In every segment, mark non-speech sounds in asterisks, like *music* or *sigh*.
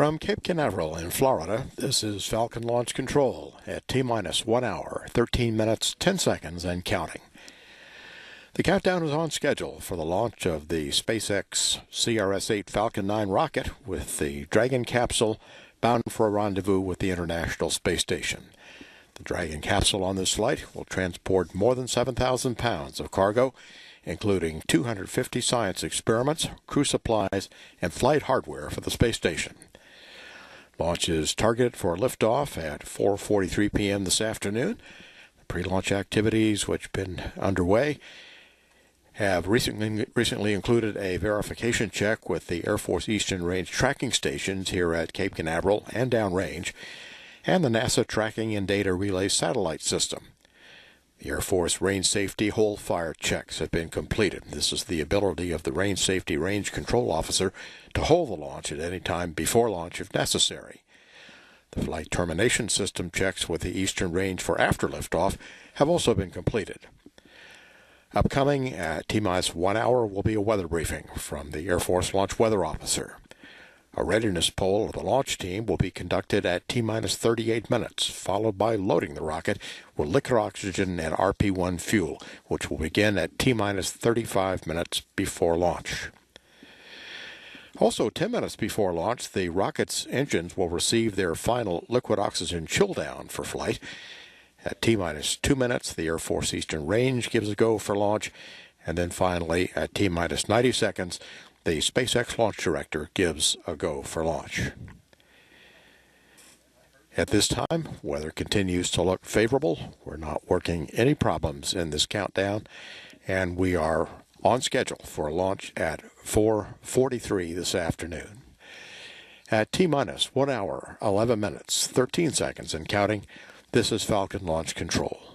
From Cape Canaveral in Florida, this is Falcon Launch Control at T minus 1 hour, 13 minutes, 10 seconds, and counting. The countdown is on schedule for the launch of the SpaceX CRS 8 Falcon 9 rocket with the Dragon capsule bound for a rendezvous with the International Space Station. The Dragon capsule on this flight will transport more than 7,000 pounds of cargo, including 250 science experiments, crew supplies, and flight hardware for the space station. Launch is targeted for liftoff at 4:43 p.m. this afternoon. The pre-launch activities, which have been underway, have recently recently included a verification check with the Air Force Eastern Range tracking stations here at Cape Canaveral and downrange, and the NASA Tracking and Data Relay satellite system. The Air Force range safety hold fire checks have been completed. This is the ability of the range safety range control officer to hold the launch at any time before launch if necessary. The flight termination system checks with the Eastern Range for after liftoff have also been completed. Upcoming at T minus one hour will be a weather briefing from the Air Force Launch Weather Officer. A readiness poll of the launch team will be conducted at T minus 38 minutes, followed by loading the rocket with liquid oxygen and RP 1 fuel, which will begin at T minus 35 minutes before launch. Also, 10 minutes before launch, the rocket's engines will receive their final liquid oxygen chill down for flight. At T minus 2 minutes, the Air Force Eastern Range gives a go for launch. And then finally, at T minus 90 seconds, the SpaceX launch director gives a go for launch. At this time, weather continues to look favorable. We're not working any problems in this countdown, and we are on schedule for launch at 4:43 this afternoon. At T minus 1 hour, 11 minutes, 13 seconds and counting, this is Falcon Launch Control.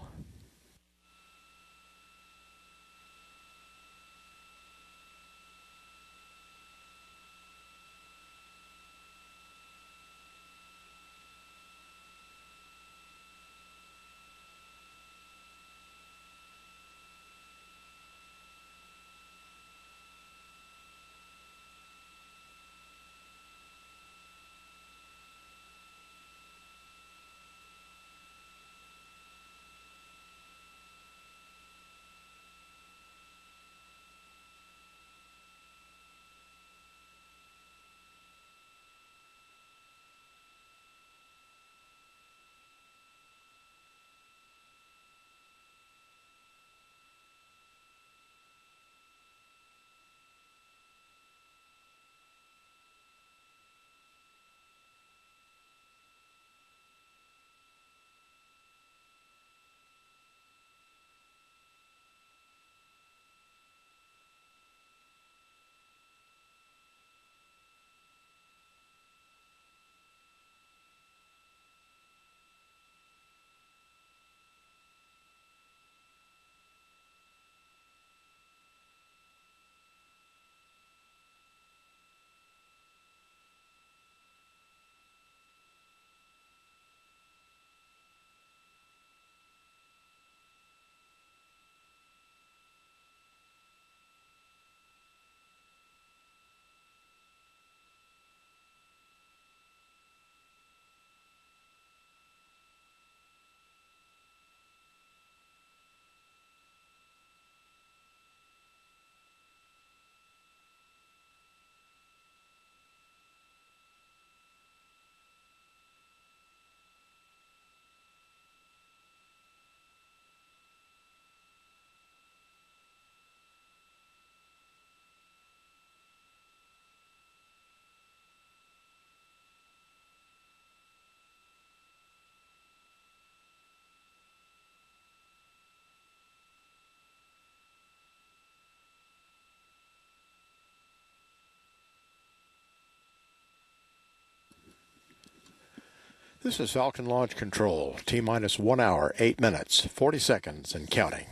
This is Falcon Launch Control, T minus one hour, eight minutes, 40 seconds, and counting.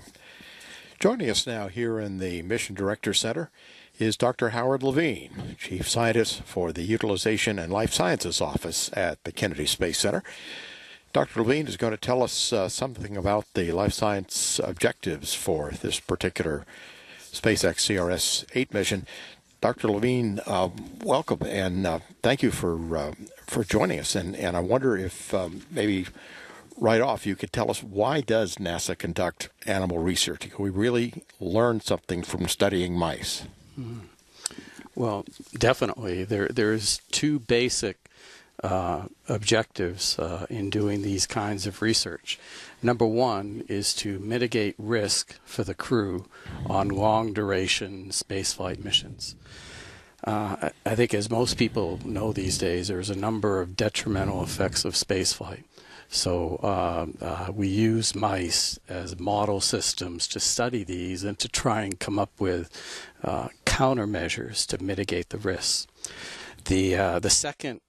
Joining us now here in the Mission Director Center is Dr. Howard Levine, Chief Scientist for the Utilization and Life Sciences Office at the Kennedy Space Center. Dr. Levine is going to tell us uh, something about the life science objectives for this particular SpaceX CRS 8 mission. Dr. Levine, uh, welcome and uh, thank you for uh, for joining us. And, and I wonder if um, maybe right off you could tell us why does NASA conduct animal research? Can we really learn something from studying mice? Mm-hmm. Well, definitely. There there's two basic uh, objectives uh, in doing these kinds of research. Number one is to mitigate risk for the crew on long duration spaceflight missions. Uh, I think, as most people know these days, there's a number of detrimental effects of spaceflight. So uh, uh, we use mice as model systems to study these and to try and come up with uh, countermeasures to mitigate the risks. The uh, the second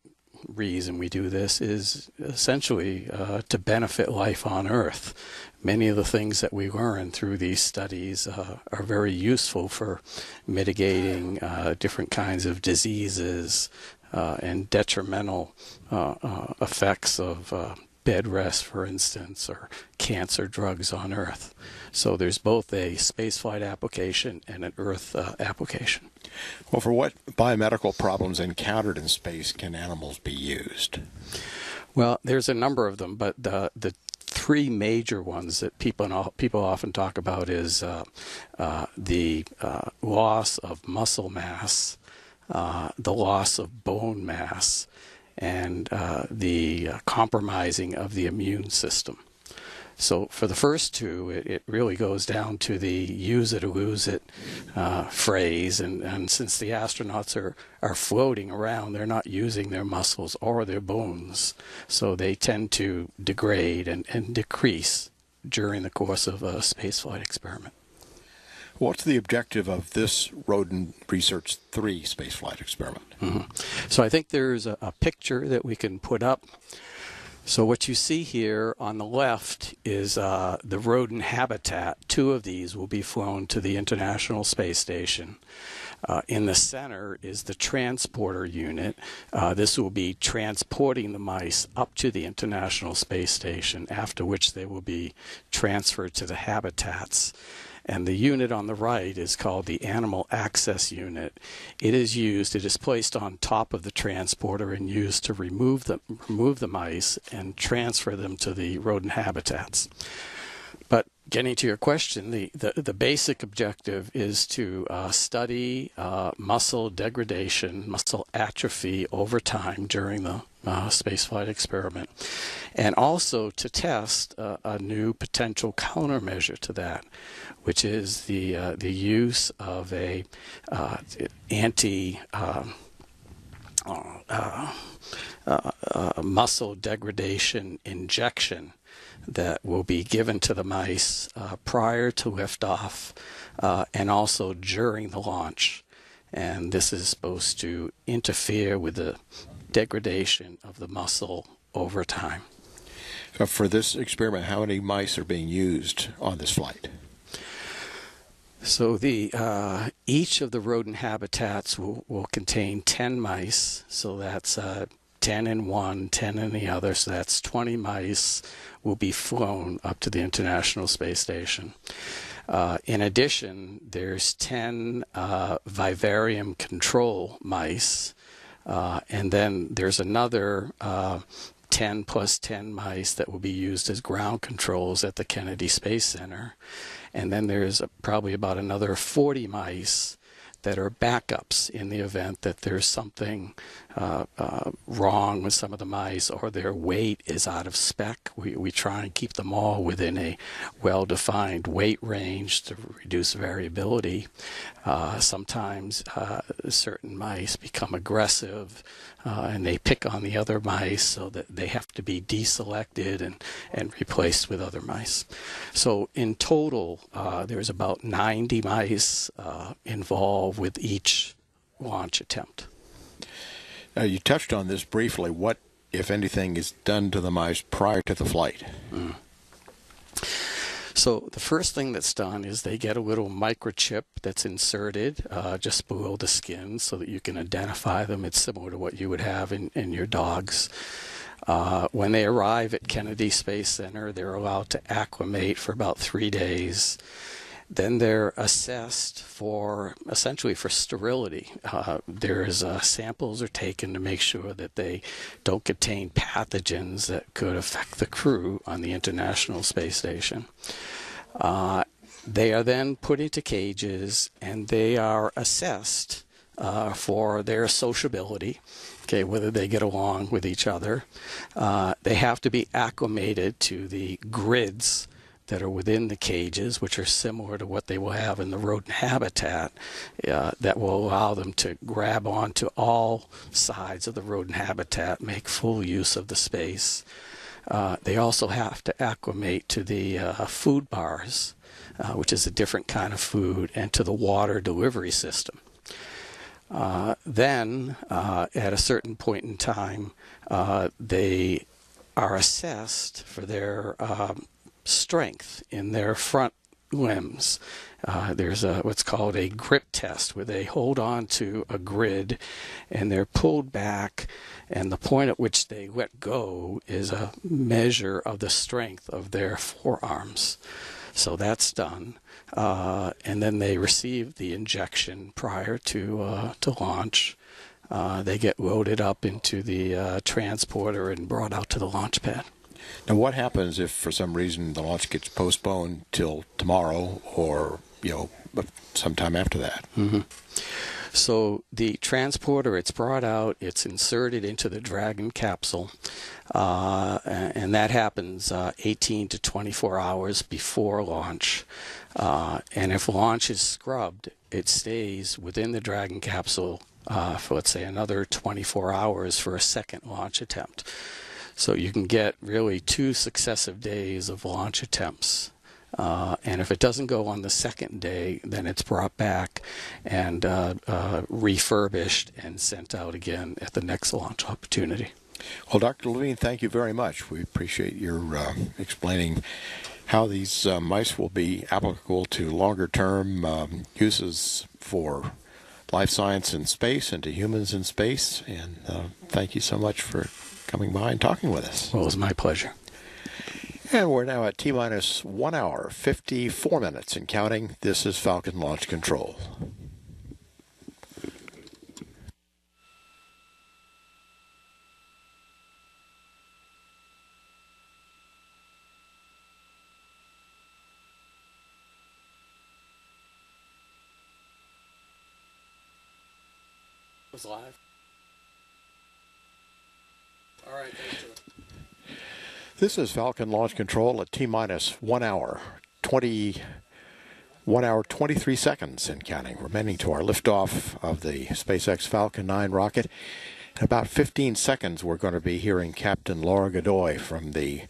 reason we do this is essentially uh, to benefit life on Earth. Many of the things that we learn through these studies uh, are very useful for mitigating uh, different kinds of diseases uh, and detrimental uh, uh, effects of bed rest, for instance, or cancer drugs on Earth. So there's both a spaceflight application and an Earth uh, application. Well, for what biomedical problems encountered in space can animals be used? Well, there's a number of them, but the the three major ones that people people often talk about is uh, uh, the uh, loss of muscle mass, uh, the loss of bone mass, and uh, the uh, compromising of the immune system. So for the first two, it, it, really goes down to the use it or lose it uh, phrase. And, and since the astronauts are, are floating around, they're not using their muscles or their bones. So they tend to degrade and, and decrease during the course of a spaceflight experiment. What's the objective of this Rodent Research 3 spaceflight experiment? Mm-hmm. So I think there's a, a picture that we can put up. So what you see here on the left is uh, the rodent habitat. Two of these will be flown to the International Space Station. Uh, in the center is the transporter unit. Uh, this will be transporting the mice up to the International Space Station, after which they will be transferred to the habitats. And the unit on the right is called the Animal Access Unit. It is used, it is placed on top of the transporter and used to remove the, remove the mice and transfer them to the rodent habitats. Getting to your question, the, the, the basic objective is to uh, study uh, muscle degradation, muscle atrophy over time during the uh, spaceflight experiment, and also to test uh, a new potential countermeasure to that, which is the uh, the use of a uh, anti. Um, muscle degradation injection that will be given to the mice prior to liftoff and also during the launch. And this is supposed to interfere with the degradation of the muscle over time. For this experiment, how many mice are being used on this flight? So the uh, each of the rodent habitats will, will contain 10 mice. So that's uh, 10 in one, 10 in the other. So that's 20 mice will be flown up to the International Space Station. Uh, in addition, there's 10 uh, vivarium control mice uh, and then there's another uh, 10 plus 10 mice that will be used as ground controls at the Kennedy Space Center. And then there's probably about another 40 mice that are backups in the event that there's something uh, uh, wrong with some of the mice or their weight is out of spec. We, we try and keep them all within a well defined weight range to reduce variability. Uh, sometimes uh, certain mice become aggressive uh, and they pick on the other mice so that they have to be deselected and, and replaced with other mice. So, in total, uh, there's about 90 mice involved with each launch attempt. Now, you touched on this briefly. What, if anything, is done to the mice prior to the flight? Mm. So the first thing that's done is they get a little microchip that's inserted uh, just below the skin so that you can identify them. It's similar to what you would have in, in your dogs. Uh, when they arrive at Kennedy Space Center, they're allowed to acclimate for about three days. Then they're assessed for essentially for sterility. Uh, there's uh, samples are taken to make sure that they don't contain pathogens that could affect the crew on the International Space Station. Uh, they are then put into cages and they are assessed uh, for their sociability, okay, whether they get along with each other. Uh, they have to be acclimated to the grids that are within the cages, which are similar to what they will have in the rodent habitat, uh, that will allow them to grab onto all sides of the rodent habitat, make full use of the space. Uh, they also have to acclimate to the uh, food bars, uh, which is a different kind of food, and to the water delivery system. Uh, then, uh, at a certain point in time, they are assessed for their um, strength in their front limbs. Uh, there's a what's called a grip test where they hold on to a grid and they're pulled back and the point at which they let go is a measure of the strength of their forearms. So that's done. Uh, and then they receive the injection prior to uh, to launch. Uh, they get loaded up into the uh, transporter and brought out to the launch pad now, what happens if, for some reason, the launch gets postponed till tomorrow, or you know, sometime after that? Mm-hmm. So the transporter, it's brought out, it's inserted into the Dragon capsule, uh, and that happens uh, 18 to 24 hours before launch. Uh, and if launch is scrubbed, it stays within the Dragon capsule uh, for, let's say, another 24 hours for a second launch attempt. So you can get really two successive days of launch attempts. Uh, and if it doesn't go on the second day, then it's brought back and uh, uh, refurbished and sent out again at the next launch opportunity. Well, Dr. Levine, thank you very much. We appreciate your uh, explaining how these uh, mice will be applicable to longer term um, uses for life science in space and to humans in space. And uh, thank you so much for coming by and talking with us. Well, it was my pleasure. And we're now at T minus one hour, 54 minutes and counting. This is Falcon Launch Control. was live. This is Falcon Launch Control at T minus one hour, 20, one hour, 23 seconds in counting, remaining to our liftoff of the SpaceX Falcon 9 rocket. In about 15 seconds, we're going to be hearing Captain Laura Godoy from the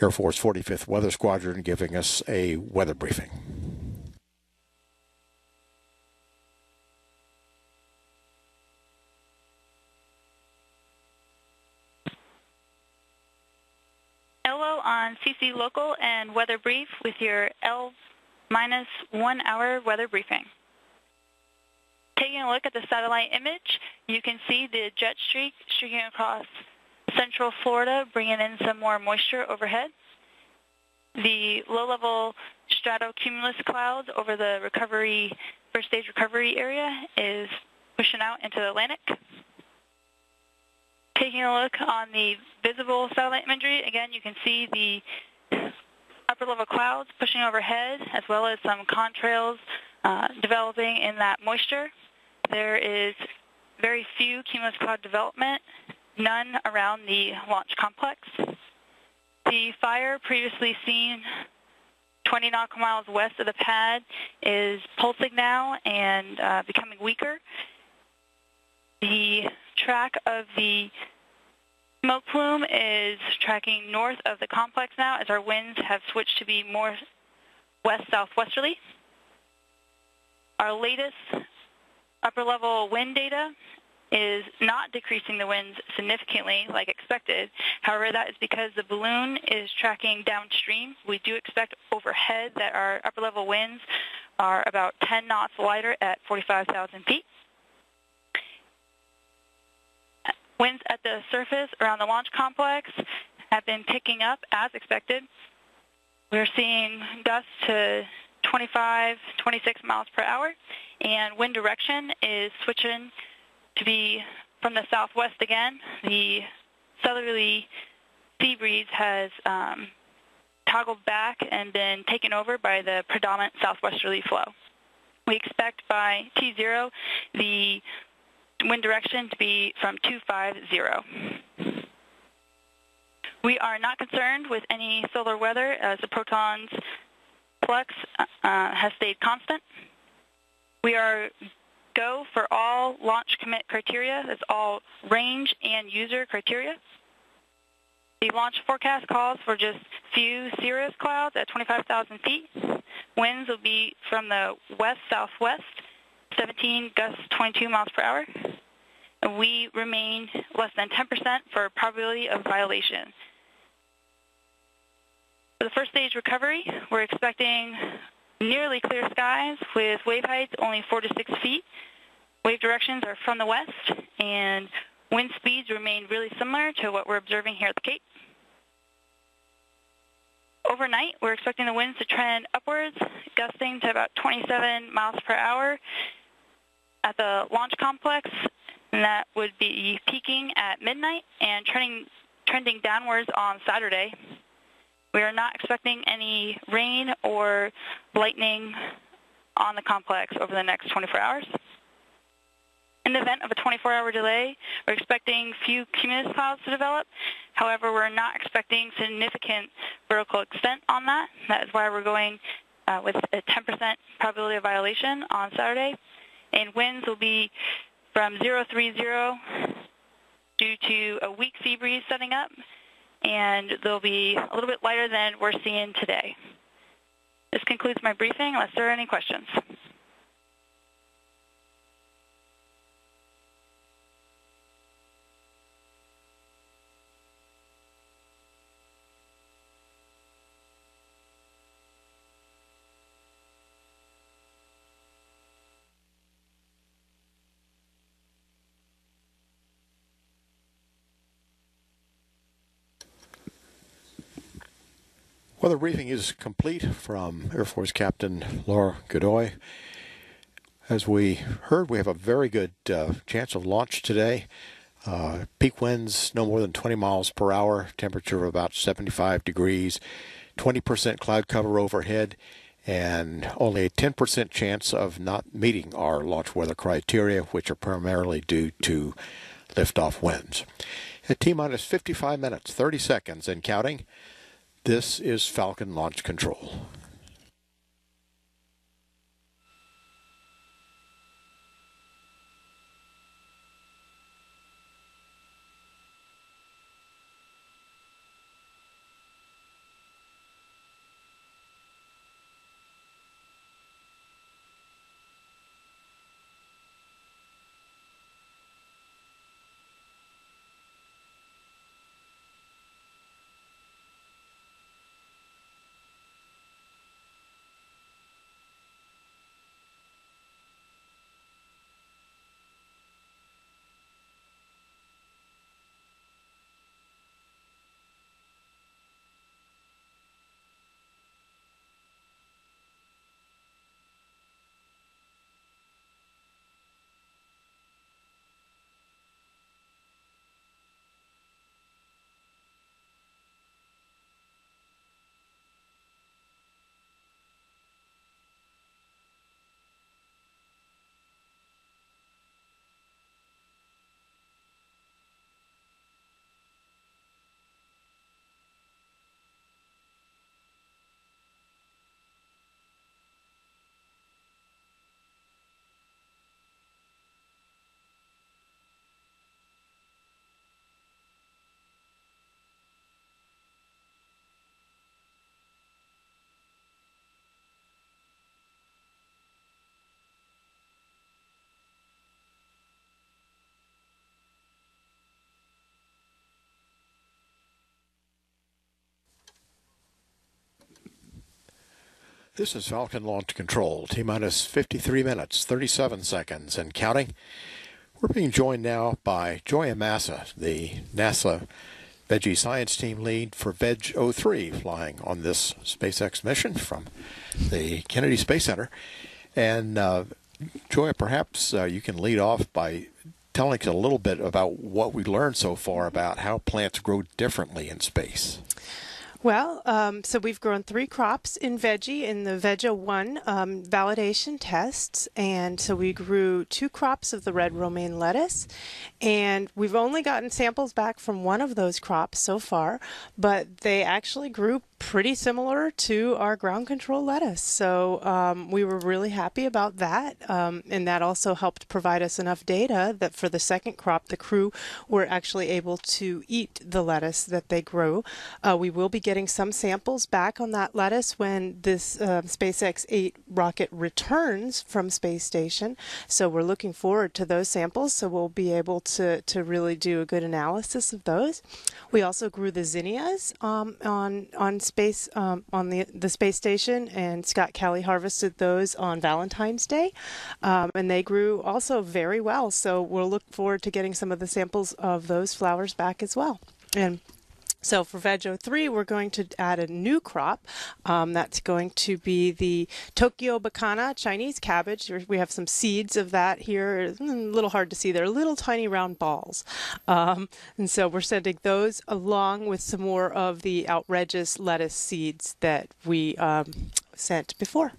Air Force 45th Weather Squadron giving us a weather briefing. On CC Local and Weather Brief with your L minus one hour weather briefing. Taking a look at the satellite image, you can see the jet streak streaking across central Florida, bringing in some more moisture overhead. The low-level stratocumulus clouds over the recovery, first stage recovery area is pushing out into the Atlantic. Taking a look on the visible satellite imagery, again, you can see the upper level clouds pushing overhead as well as some contrails uh, developing in that moisture. There is very few cumulus cloud development, none around the launch complex. The fire previously seen 20 nautical miles west of the pad is pulsing now and uh, becoming weaker. The track of the smoke plume is tracking north of the complex now as our winds have switched to be more west-southwesterly. Our latest upper level wind data is not decreasing the winds significantly like expected. However, that is because the balloon is tracking downstream. We do expect overhead that our upper level winds are about 10 knots lighter at 45,000 feet. Winds at the surface around the launch complex have been picking up as expected. We're seeing gusts to 25, 26 miles per hour, and wind direction is switching to be from the southwest again. The southerly sea breeze has um, toggled back and been taken over by the predominant southwesterly flow. We expect by T0 the wind direction to be from 250. We are not concerned with any solar weather as the protons flux uh, has stayed constant. We are go for all launch commit criteria. That's all range and user criteria. The launch forecast calls for just few cirrus clouds at 25,000 feet. Winds will be from the west-southwest, 17 gusts 22 miles per hour. And we remain less than 10% for probability of violation. For the first stage recovery, we're expecting nearly clear skies with wave heights only 4 to 6 feet. Wave directions are from the west, and wind speeds remain really similar to what we're observing here at the Cape. Overnight, we're expecting the winds to trend upwards, gusting to about 27 miles per hour at the launch complex, and that would be peaking at midnight and trending, trending downwards on Saturday. We are not expecting any rain or lightning on the complex over the next 24 hours. In the event of a 24-hour delay, we're expecting few cumulus clouds to develop. However, we're not expecting significant vertical extent on that. That is why we're going uh, with a 10% probability of violation on Saturday. And winds will be from 030 due to a weak sea breeze setting up, and they'll be a little bit lighter than we're seeing today. This concludes my briefing unless there are any questions. Weather briefing is complete from Air Force Captain Laura Godoy. As we heard, we have a very good uh, chance of launch today. Uh, peak winds no more than 20 miles per hour, temperature of about 75 degrees, 20% cloud cover overhead, and only a 10% chance of not meeting our launch weather criteria, which are primarily due to liftoff winds. At T minus 55 minutes, 30 seconds, and counting. This is Falcon Launch Control. This is Falcon Launch Control, T minus 53 minutes, 37 seconds, and counting. We're being joined now by Gioia Massa, the NASA Veggie Science Team lead for Veg 03, flying on this SpaceX mission from the Kennedy Space Center. And uh, Joy, perhaps uh, you can lead off by telling us a little bit about what we learned so far about how plants grow differently in space. Well, um, so we've grown three crops in veggie in the Veggie 1 um, validation tests. And so we grew two crops of the red romaine lettuce. And we've only gotten samples back from one of those crops so far, but they actually grew pretty similar to our ground control lettuce. So um, we were really happy about that. Um, and that also helped provide us enough data that for the second crop, the crew were actually able to eat the lettuce that they grew. Uh, we will be getting some samples back on that lettuce when this uh, SpaceX 8 rocket returns from space station. So we're looking forward to those samples. So we'll be able to, to really do a good analysis of those. We also grew the zinnias um, on on space um, on the the space station, and Scott Kelly harvested those on Valentine's Day, um, and they grew also very well. So we'll look forward to getting some of the samples of those flowers back as well. And so for Veg 03, we're going to add a new crop. Um, that's going to be the Tokyo Bekana Chinese cabbage. We have some seeds of that here. A little hard to see. They're little tiny round balls. Um, and so we're sending those along with some more of the Outredgeous lettuce seeds that we um, sent before.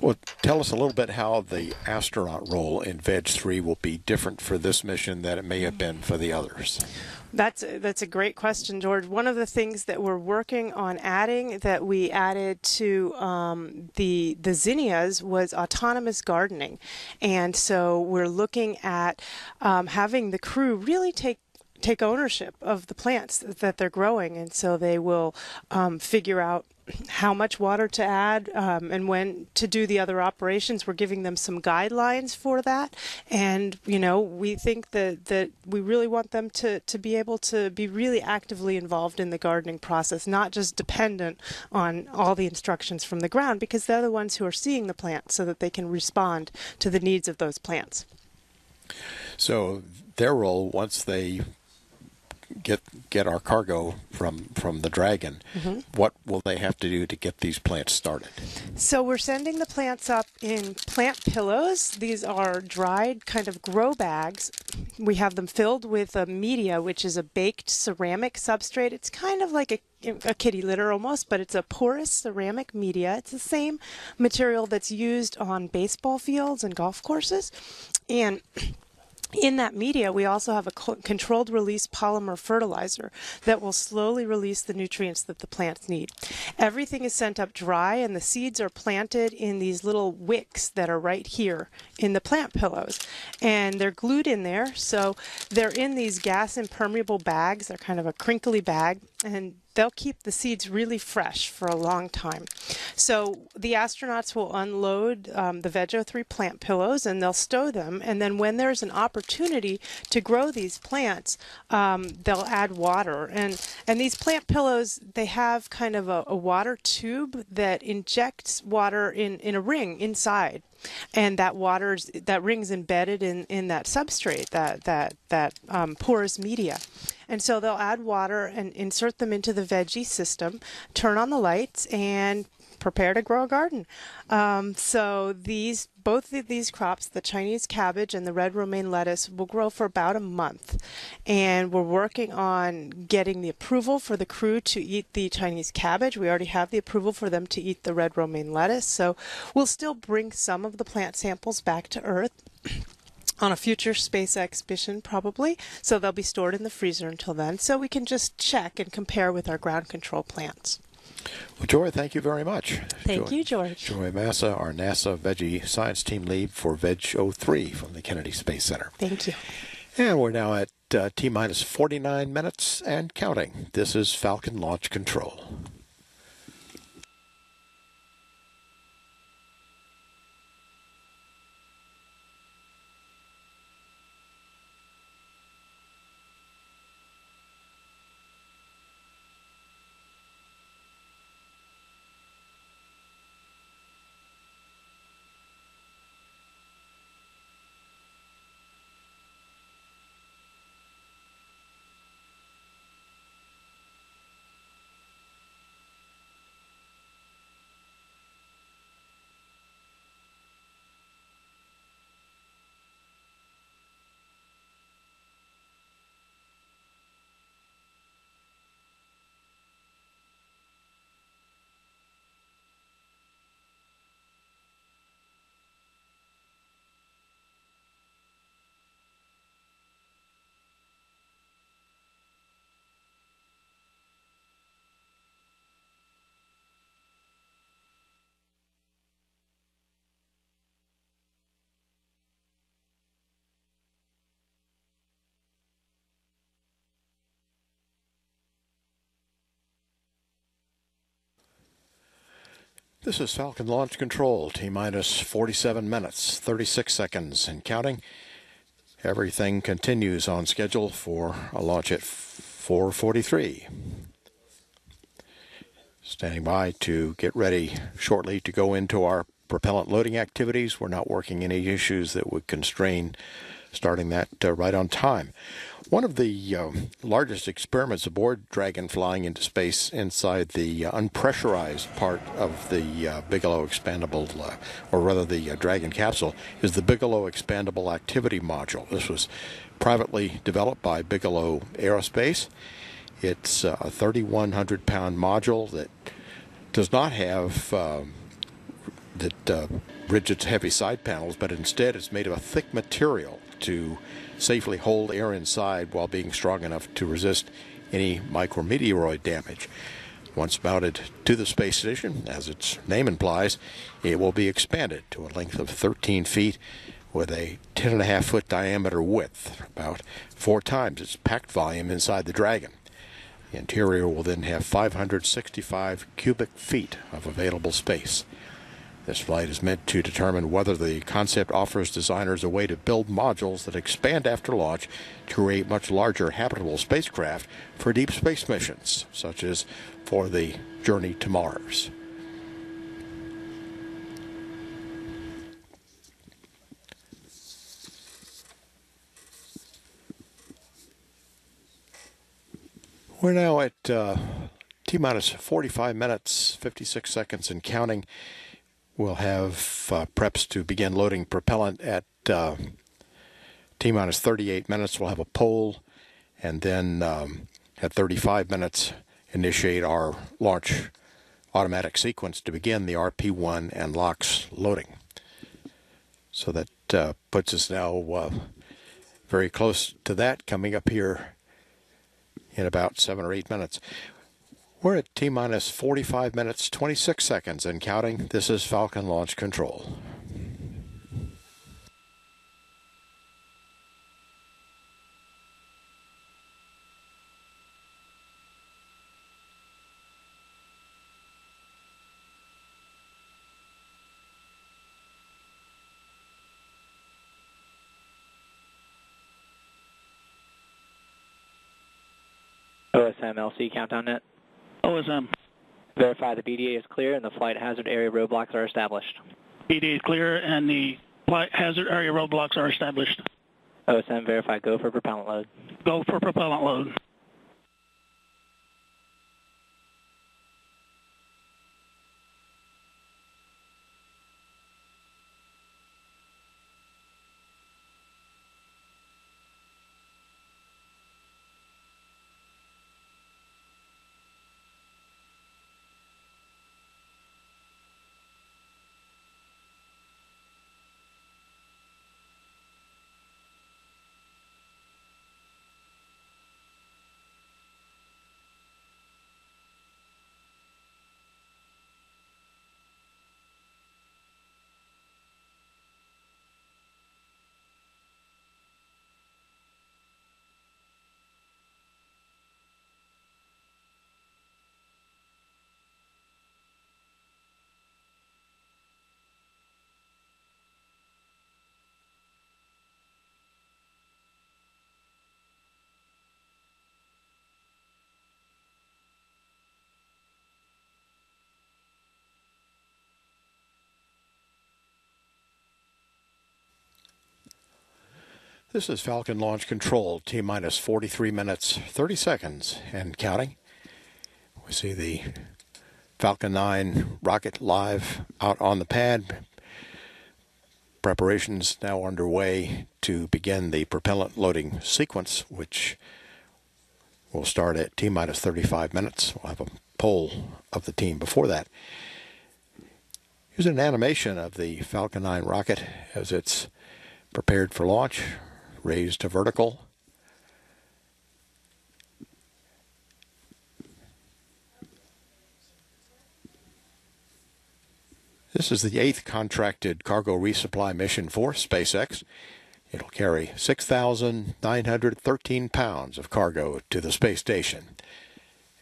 Well, tell us a little bit how the astronaut role in Veg 3 will be different for this mission than it may have been for the others. That's a, that's a great question, George. One of the things that we're working on adding that we added to um, the the zinnias was autonomous gardening, and so we're looking at um, having the crew really take take ownership of the plants that they're growing, and so they will um, figure out how much water to add um, and when to do the other operations. We're giving them some guidelines for that, and you know we think that that we really want them to to be able to be really actively involved in the gardening process, not just dependent on all the instructions from the ground, because they're the ones who are seeing the plants, so that they can respond to the needs of those plants. So their role once they get get our cargo from from the Dragon, mm-hmm. what will they have to do to get these plants started? So we're sending the plants up in plant pillows. These are dried kind of grow bags. We have them filled with a media, which is a baked ceramic substrate. It's kind of like a a kitty litter almost, but it's a porous ceramic media. It's the same material that's used on baseball fields and golf courses. And in that media, we also have a controlled release polymer fertilizer that will slowly release the nutrients that the plants need. Everything is sent up dry, and the seeds are planted in these little wicks that are right here in the plant pillows. And they're glued in there, so they're in these gas impermeable bags. They're kind of a crinkly bag, and they'll keep the seeds really fresh for a long time. So the astronauts will unload um, the Veg03 plant pillows and they'll stow them. And then when there's an opportunity to grow these plants, um, they'll add water. And and these plant pillows they have kind of a, a water tube that injects water in in a ring inside and that water's that ring's embedded in in that substrate that that that um, porous media. And so they'll add water and insert them into the veggie system turn on the lights and prepare to grow a garden. Um, so these both of these crops, the Chinese cabbage and the red romaine lettuce, will grow for about a month, and we're working on getting the approval for the crew to eat the Chinese cabbage. We already have the approval for them to eat the red romaine lettuce, so we'll still bring some of the plant samples back to Earth. *clears throat* on a future space exhibition, probably. So they'll be stored in the freezer until then. So we can just check and compare with our ground control plants. Well, Joy, thank you very much. Thank Joy, you, George. Gioia Massa, our NASA Veggie Science Team lead for Veg 03 from the Kennedy Space Center. Thank you. And we're now at uh, T minus 49 minutes and counting. This is Falcon Launch Control. This is Falcon Launch Control, T minus 47 minutes, 36 seconds, and counting. Everything continues on schedule for a launch at 4:43. Standing by to get ready shortly to go into our propellant loading activities. We're not working any issues that would constrain starting that uh, right on time. One of the uh, largest experiments aboard Dragon flying into space inside the uh, unpressurized part of the uh, Bigelow expandable, uh, or rather the uh, Dragon capsule, is the Bigelow expandable activity module. This was privately developed by Bigelow Aerospace. It's a 3,100 pound module that does not have um, that uh, rigid, heavy side panels, but instead it's made of a thick material to safely hold air inside while being strong enough to resist any micrometeoroid damage. Once mounted to the space station, as its name implies, it will be expanded to a length of 13 feet with a 10.5 foot diameter width, about four times its packed volume inside the Dragon. The interior will then have 565 cubic feet of available space. This flight is meant to determine whether the concept offers designers a way to build modules that expand after launch to create much larger habitable spacecraft for deep space missions, such as for the journey to Mars. We're now at uh, T minus 45 minutes, 56 seconds, and counting. We'll have uh, preps to begin loading propellant at uh, T minus 38 minutes. We'll have a poll, and then um, at 35 minutes, initiate our launch automatic sequence to begin the RP1 and LOX loading. So that uh, puts us now uh, very close to that coming up here in about seven or eight minutes. We're at T minus 45 minutes, 26 seconds and counting. This is Falcon Launch Control. OSM LC countdown net. Oh, OSM. Um, verify the BDA is clear and the flight hazard area roadblocks are established. BDA is clear and the flight hazard area roadblocks are established. OSM verify go for propellant load. Go for propellant load. This is Falcon Launch Control, T minus 43 minutes, 30 seconds, and counting. We see the Falcon 9 rocket live out on the pad. Preparations now underway to begin the propellant loading sequence, which will start at T minus 35 minutes. We'll have a poll of the team before that. Here's an animation of the Falcon 9 rocket as it's prepared for launch raised to vertical. This is the eighth contracted cargo resupply mission for SpaceX. It'll carry 6,913 pounds of cargo to the space station.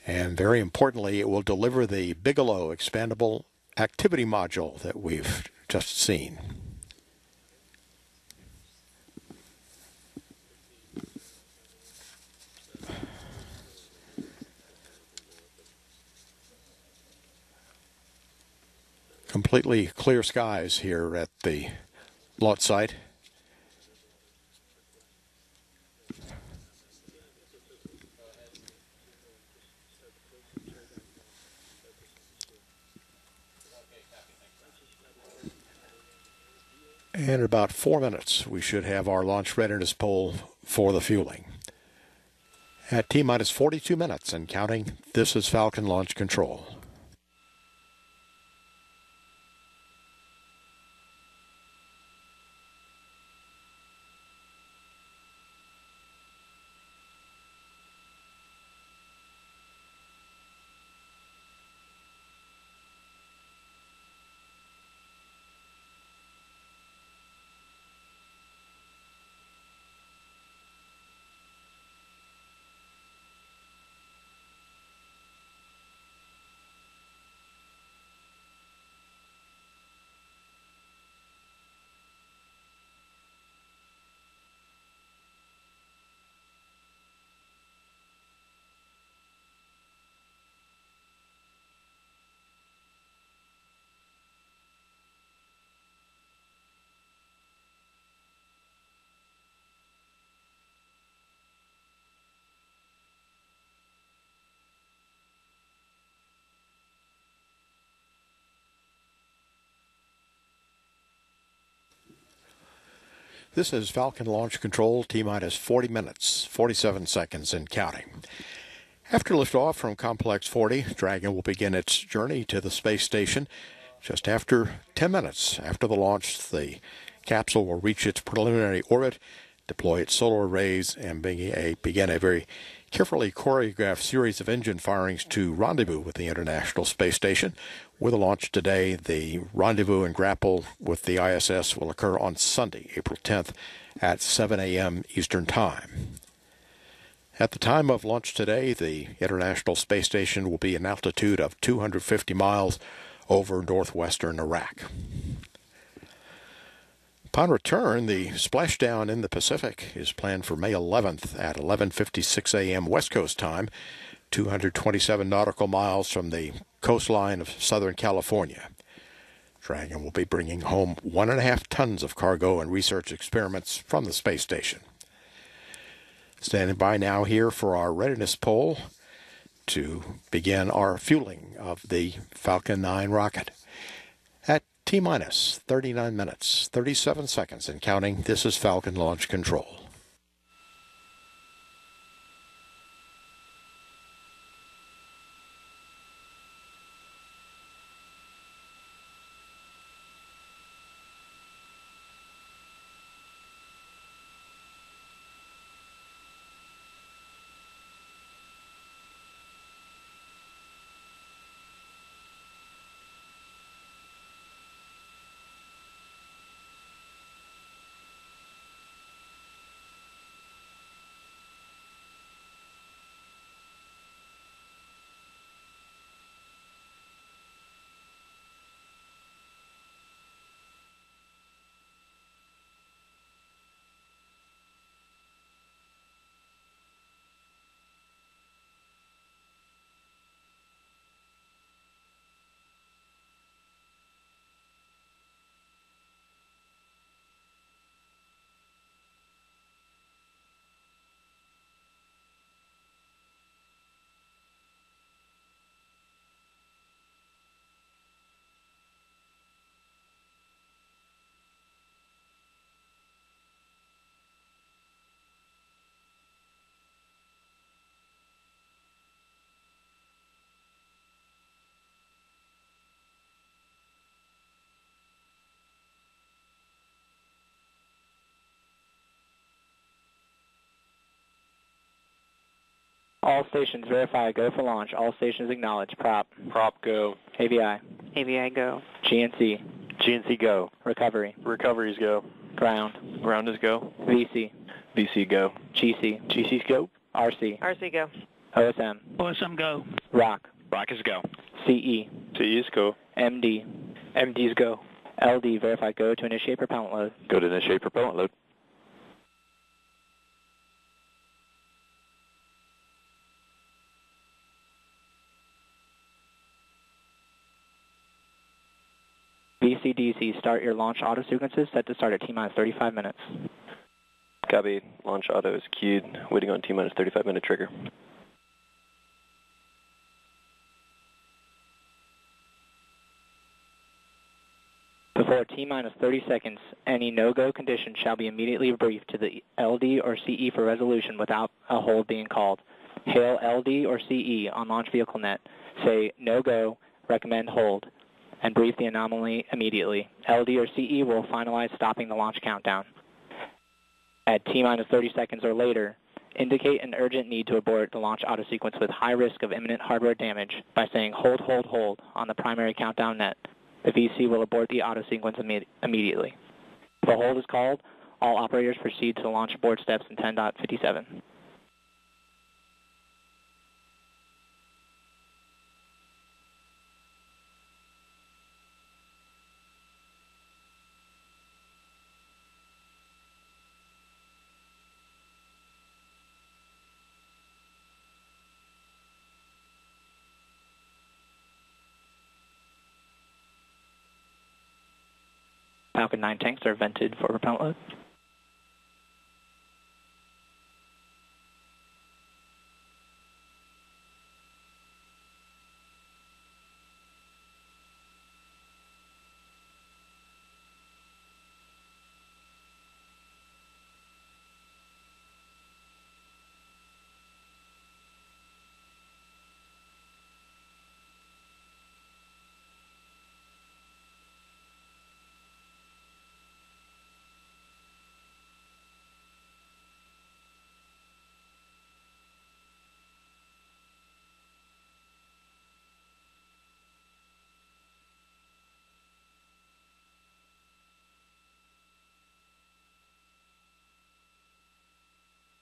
And very importantly, it will deliver the Bigelow expandable activity module that we've just seen. Completely clear skies here at the lot site. And in about four minutes, we should have our launch readiness poll for the fueling. At T minus 42 minutes and counting, this is Falcon Launch Control. This is Falcon Launch Control, T minus 40 minutes, 47 seconds, and counting. After liftoff from Complex 40, Dragon will begin its journey to the space station. Just after 10 minutes after the launch, the capsule will reach its preliminary orbit, deploy its solar arrays, and begin a very carefully choreographed series of engine firings to rendezvous with the International Space Station. With a launch today, the rendezvous and grapple with the ISS will occur on Sunday, April 10th at 7 a.m. Eastern Time. At the time of launch today, the International Space Station will be an altitude of 250 miles over northwestern Iraq. Upon return, the splashdown in the Pacific is planned for May 11th at 11:56 a.m. West Coast time, 227 nautical miles from the coastline of Southern California. Dragon will be bringing home one and a half tons of cargo and research experiments from the space station. Standing by now here for our readiness poll to begin our fueling of the Falcon 9 rocket. T minus 39 minutes, 37 seconds, and counting. This is Falcon Launch Control. All stations verify go for launch. All stations acknowledge. Prop. Prop go. AVI. AVI go. GNC. GNC go. Recovery. Recoveries go. Ground. Ground is go. VC. VC go. GC. GC's go. RC. RC go. OSM. OSM go. ROC. ROC is go. CE. CE is go. MD. MD's go. LD, verify go to initiate propellant load. Go to initiate propellant load. VCDC, start your launch auto sequences set to start at T-minus 35 minutes. Copy. Launch auto is queued. Waiting on T minus 35 minute trigger. Before T-minus 30 seconds, any no-go condition shall be immediately briefed to the LD or CE for resolution without a hold being called. Hail LD or CE on launch vehicle net. Say no-go, recommend hold, and brief the anomaly immediately. LD or CE will finalize stopping the launch countdown. At T-minus 30 seconds or later, indicate an urgent need to abort the launch auto sequence with high risk of imminent hardware damage by saying hold, hold, hold on the primary countdown net. The VC will abort the auto sequence imme immediately. If a hold is called, all operators proceed to launch abort steps in 10.57. Falcon 9 tanks are vented for propellant load.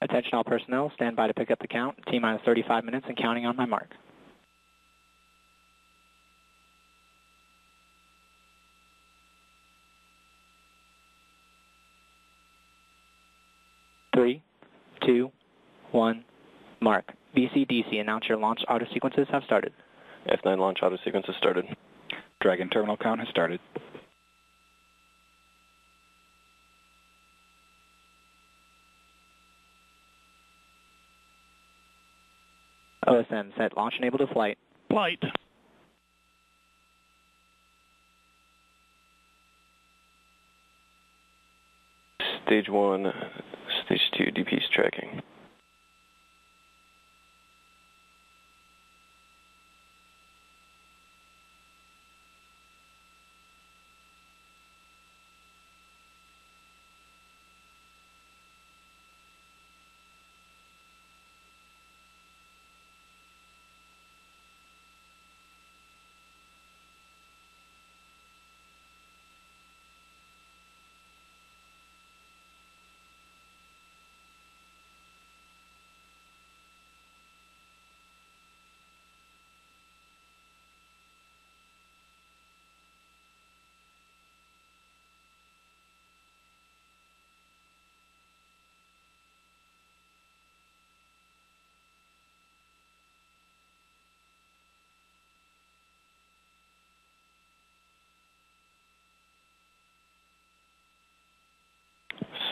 Attention all personnel, stand by to pick up the count. T minus 35 minutes and counting on my mark. Three, two, one, mark. VCDC, announce your launch auto sequences have started. F9 launch auto sequence has started. Dragon terminal count has started. OSM, set launch enable to flight. Flight. Stage 1, Stage 2 DP's tracking.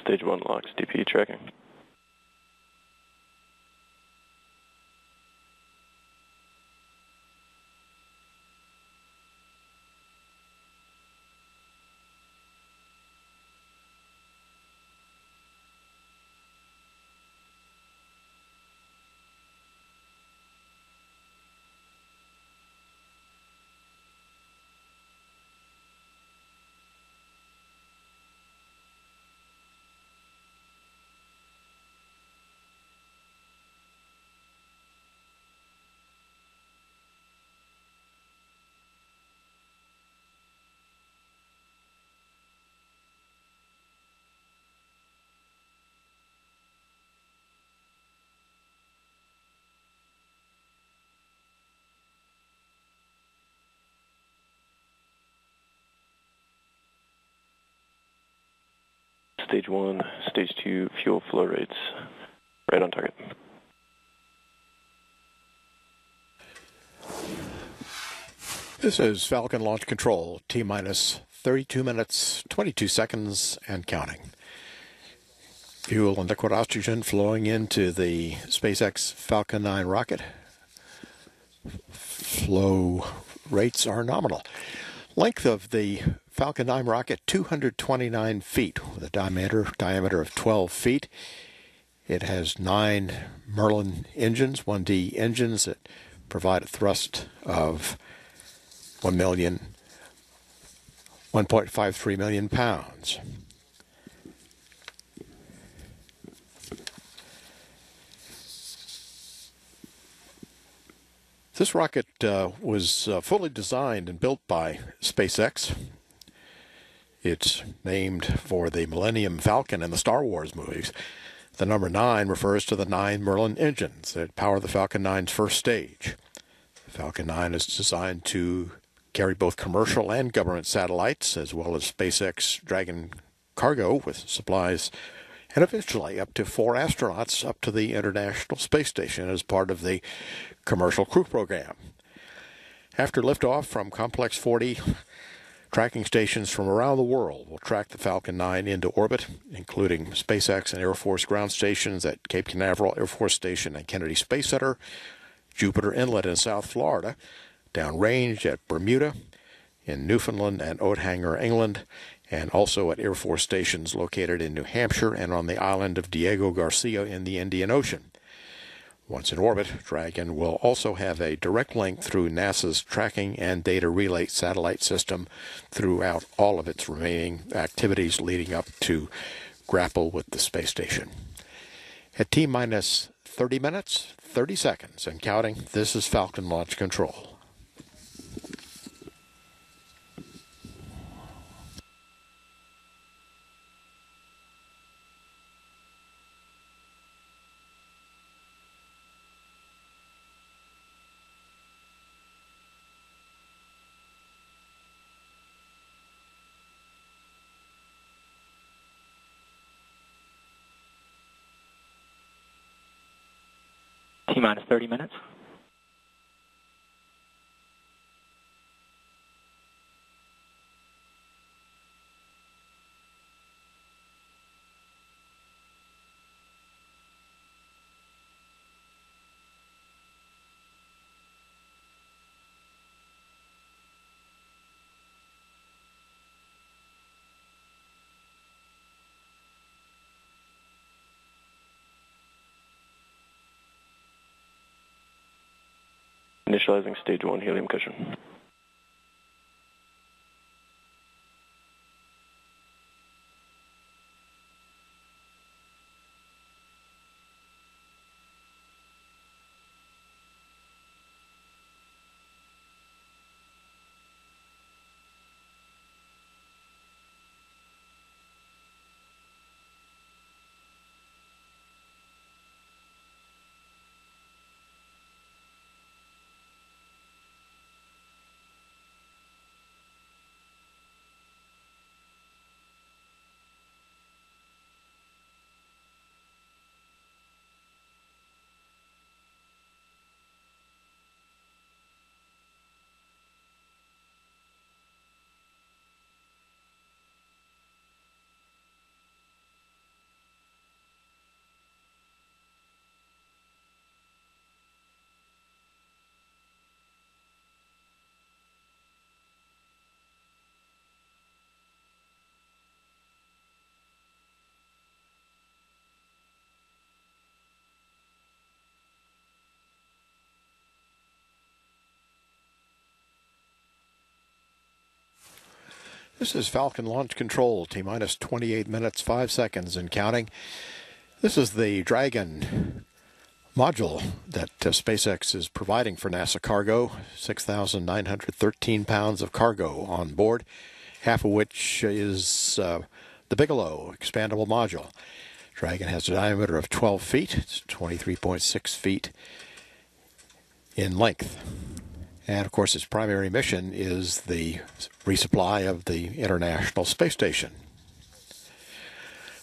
Stage 1 LOX DP tracking. Stage one, stage two fuel flow rates. Right on target. This is Falcon Launch Control, T minus 32 minutes, 22 seconds, and counting. Fuel and liquid oxygen flowing into the SpaceX Falcon 9 rocket. Flow rates are nominal. Length of the Falcon 9 rocket 229 feet with a diameter diameter of 12 feet. It has nine Merlin engines, 1D engines that provide a thrust of 1 million, 1.53 million pounds. This rocket uh, was uh, fully designed and built by SpaceX. It's named for the Millennium Falcon in the Star Wars movies. The number nine refers to the nine Merlin engines that power the Falcon 9's first stage. The Falcon 9 is designed to carry both commercial and government satellites, as well as SpaceX Dragon cargo with supplies, and eventually up to four astronauts up to the International Space Station as part of the commercial crew program. After liftoff from Complex 40, tracking stations from around the world will track the Falcon 9 into orbit, including SpaceX and Air Force ground stations at Cape Canaveral Air Force Station and Kennedy Space Center, Jupiter Inlet in South Florida, downrange at Bermuda, in Newfoundland and Oakhanger, England, and also at Air Force stations located in New Hampshire and on the island of Diego Garcia in the Indian Ocean. Once in orbit, Dragon will also have a direct link through NASA's tracking and data relay satellite system throughout all of its remaining activities leading up to grapple with the space station. At T minus 30 minutes, 30 seconds, and counting, this is Falcon Launch Control. Minus 30 minutes. Initializing stage one helium cushion. This is Falcon Launch Control, T minus 28 minutes, 5 seconds, and counting. This is the Dragon module that uh, SpaceX is providing for NASA cargo 6,913 pounds of cargo on board, half of which is uh, the Bigelow expandable module. Dragon has a diameter of 12 feet, it's 23.6 feet in length. And of course, its primary mission is the resupply of the International Space Station.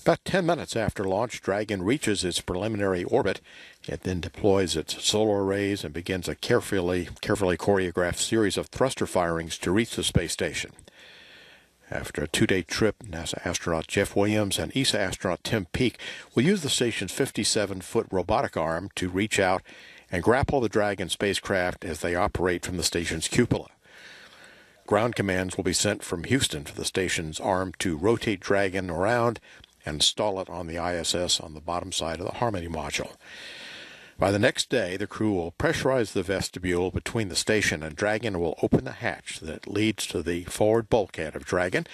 About 10 minutes after launch, Dragon reaches its preliminary orbit. It then deploys its solar arrays and begins a carefully, carefully choreographed series of thruster firings to reach the space station. After a two day trip, NASA astronaut Jeff Williams and ESA astronaut Tim Peake will use the station's 57 foot robotic arm to reach out and grapple the Dragon spacecraft as they operate from the station's cupola. Ground commands will be sent from Houston to the station's arm to rotate Dragon around and install it on the ISS on the bottom side of the Harmony module. By the next day, the crew will pressurize the vestibule between the station and Dragon will open the hatch that leads to the forward bulkhead of Dragon.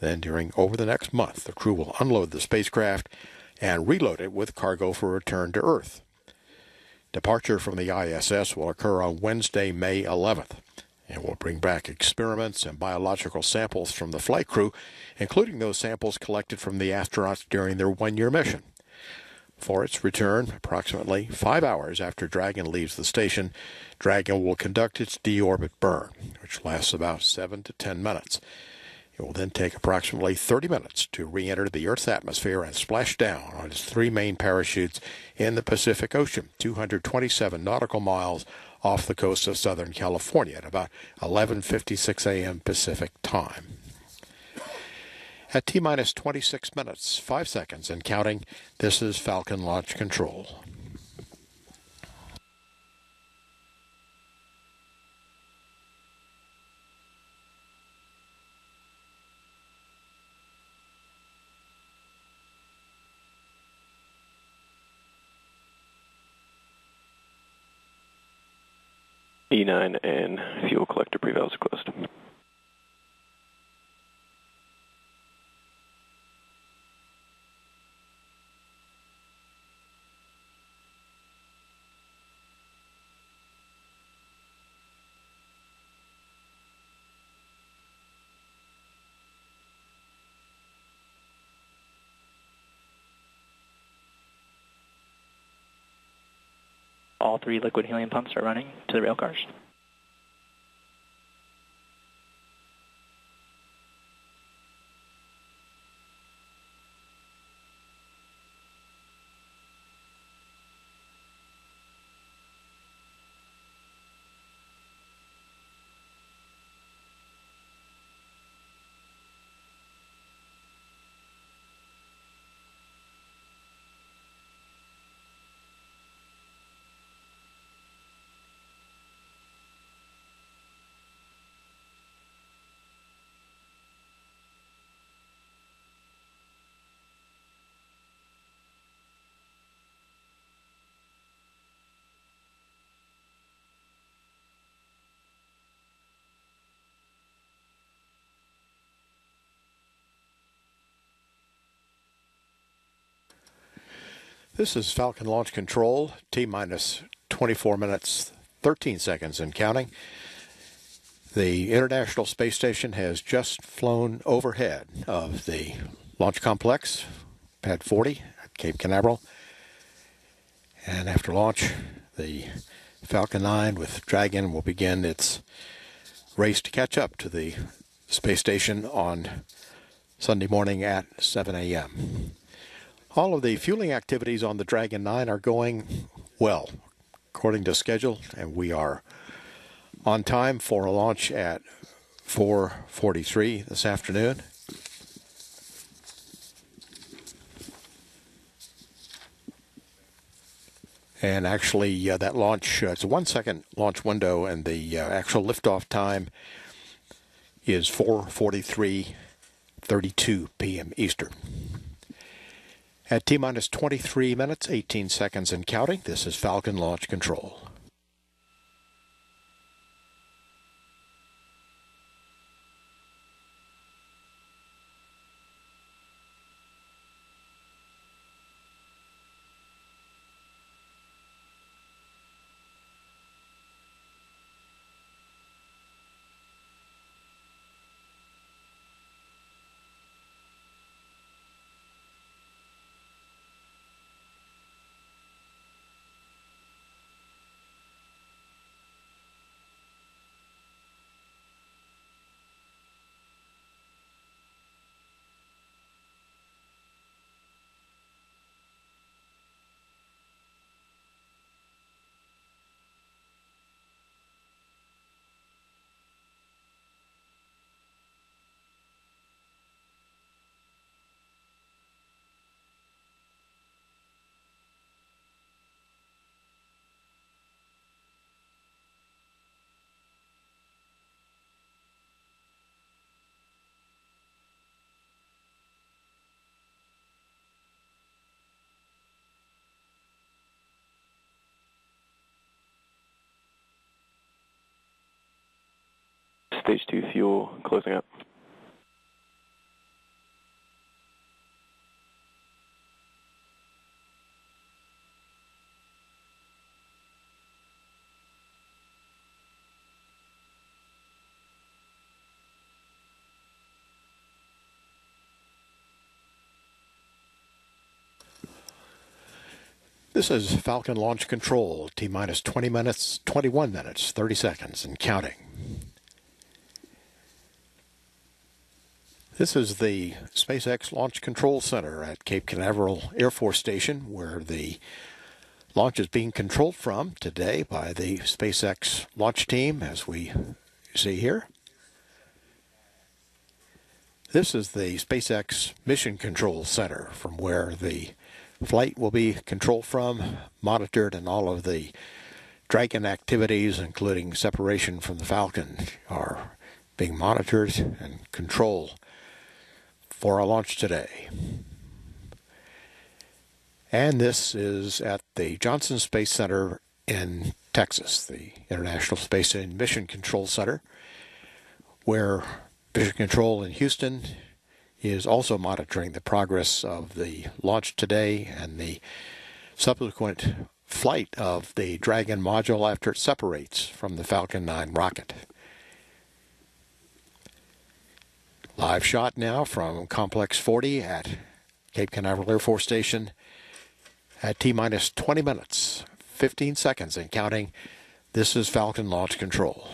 Then, during over the next month, the crew will unload the spacecraft and reload it with cargo for return to Earth. Departure from the ISS will occur on Wednesday, May 11th and will bring back experiments and biological samples from the flight crew, including those samples collected from the astronauts during their one year mission. For its return, approximately five hours after Dragon leaves the station, Dragon will conduct its deorbit burn, which lasts about seven to ten minutes. It will then take approximately 30 minutes to re enter the Earth's atmosphere and splash down on its three main parachutes in the Pacific Ocean, 227 nautical miles off the coast of Southern California at about 11:56 a.m. Pacific time. At T minus 26 minutes, 5 seconds and counting, this is Falcon Launch Control. E9 and All three liquid helium pumps are running to the rail cars. This is Falcon Launch Control, T minus 24 minutes, 13 seconds and counting. The International Space Station has just flown overhead of the launch complex, Pad 40 at Cape Canaveral. And after launch, the Falcon 9 with Dragon will begin its race to catch up to the space station on Sunday morning at 7 a.m. All of the fueling activities on the Dragon 9 are going well, according to schedule, and we are on time for a launch at 4:43 this afternoon. And actually, uh, that launch, uh, it's a one second launch window, and the uh, actual liftoff time is 4:43:32 p.m. Eastern. At T minus 23 minutes, 18 seconds and counting, this is Falcon Launch Control. Stage 2 fuel closing up. This is Falcon Launch Control, T minus 20 minutes, 21 minutes, 30 seconds, and counting. This is the SpaceX Launch Control Center at Cape Canaveral Air Force Station, where the launch is being controlled from today by the SpaceX launch team, as we see here. This is the SpaceX Mission Control Center, from where the flight will be controlled from, monitored, and all of the Dragon activities, including separation from the Falcon, are being monitored and controlled for our launch today. And this is at the Johnson Space Center in Texas, the International Space and Mission Control Center, where Mission Control in Houston is also monitoring the progress of the launch today and the subsequent flight of the Dragon module after it separates from the Falcon 9 rocket. Live shot now from Complex 40 at Cape Canaveral Air Force Station at T minus 20 minutes, 15 seconds and counting. This is Falcon Launch Control.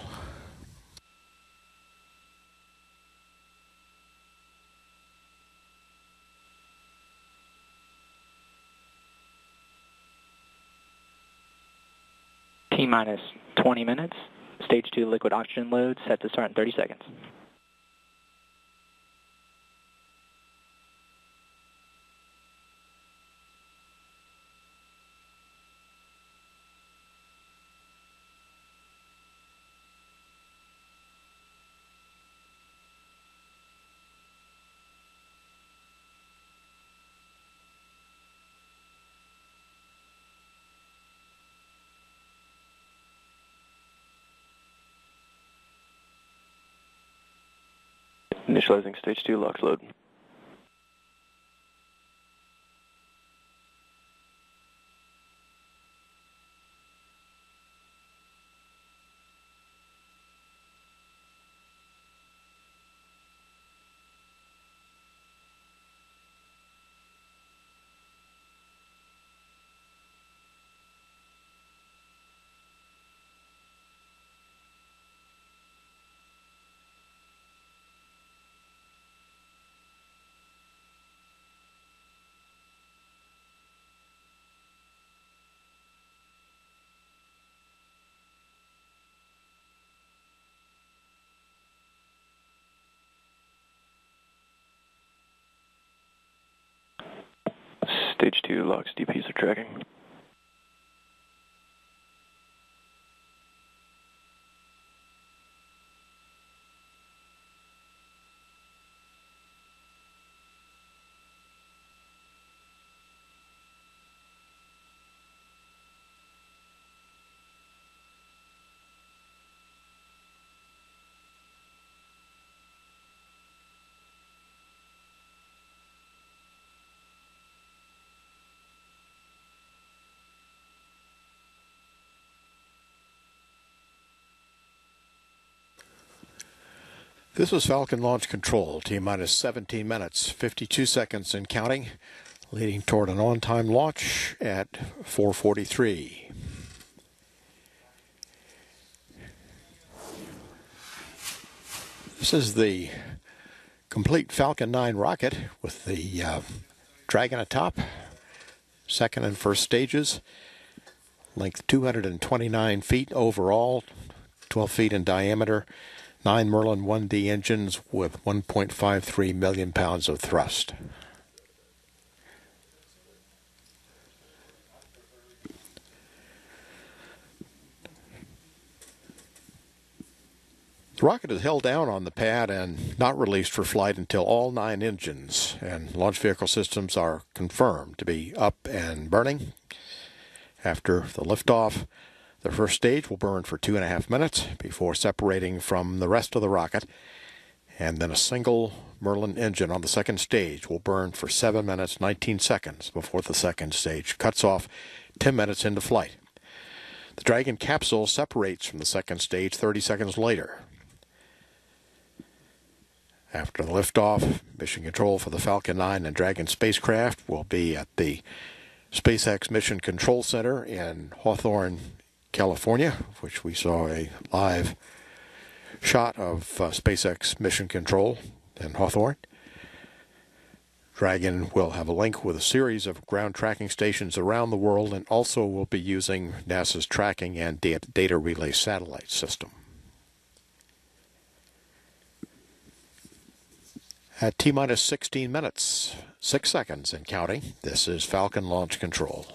T minus 20 minutes. Stage 2 liquid oxygen load set to start in 30 seconds. Initializing stage 2 LOX load. Stage 2 LOX DPs are tracking. This is Falcon Launch Control, T minus 17 minutes, 52 seconds and counting, leading toward an on-time launch at 443. This is the complete Falcon 9 rocket with the uh, Dragon atop, second and first stages, length 229 feet overall, 12 feet in diameter, nine Merlin 1D engines with 1.53 million pounds of thrust. The rocket is held down on the pad and not released for flight until all nine engines and launch vehicle systems are confirmed to be up and burning. After the liftoff, The first stage will burn for two and a half minutes before separating from the rest of the rocket, and then a single Merlin engine on the second stage will burn for 7 minutes 19 seconds before the second stage cuts off 10 minutes into flight. The Dragon capsule separates from the second stage 30 seconds later. After the liftoff, mission control for the Falcon 9 and Dragon spacecraft will be at the SpaceX Mission Control Center in Hawthorne, California, which we saw a live shot of uh, SpaceX Mission Control in Hawthorne. Dragon will have a link with a series of ground tracking stations around the world and also will be using NASA's tracking and data relay satellite system. At T minus 16 minutes, 6 seconds and counting, this is Falcon Launch Control.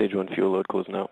Stage 1 fuel load closing out.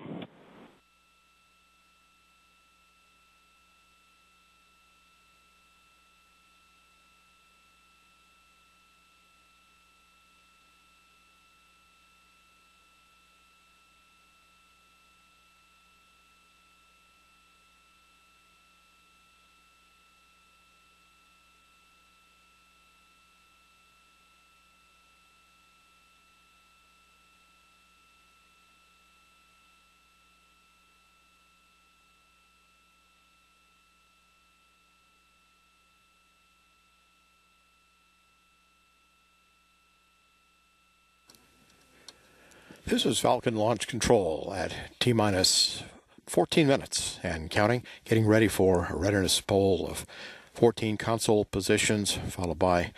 This is Falcon Launch Control at T minus 14 minutes and counting, getting ready for a readiness poll of 14 console positions, followed by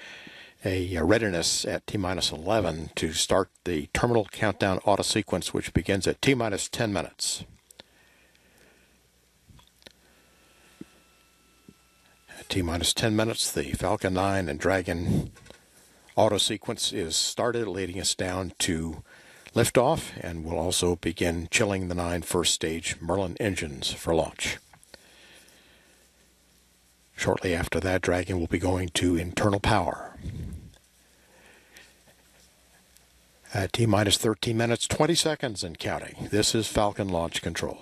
a readiness at T minus 11 to start the terminal countdown auto sequence, which begins at T minus 10 minutes. At T minus 10 minutes, the Falcon 9 and Dragon auto sequence is started, leading us down to liftoff, and we'll also begin chilling the nine first stage Merlin engines for launch. Shortly after that, Dragon will be going to internal power. At T minus 13 minutes, 20 seconds and counting. This is Falcon Launch Control.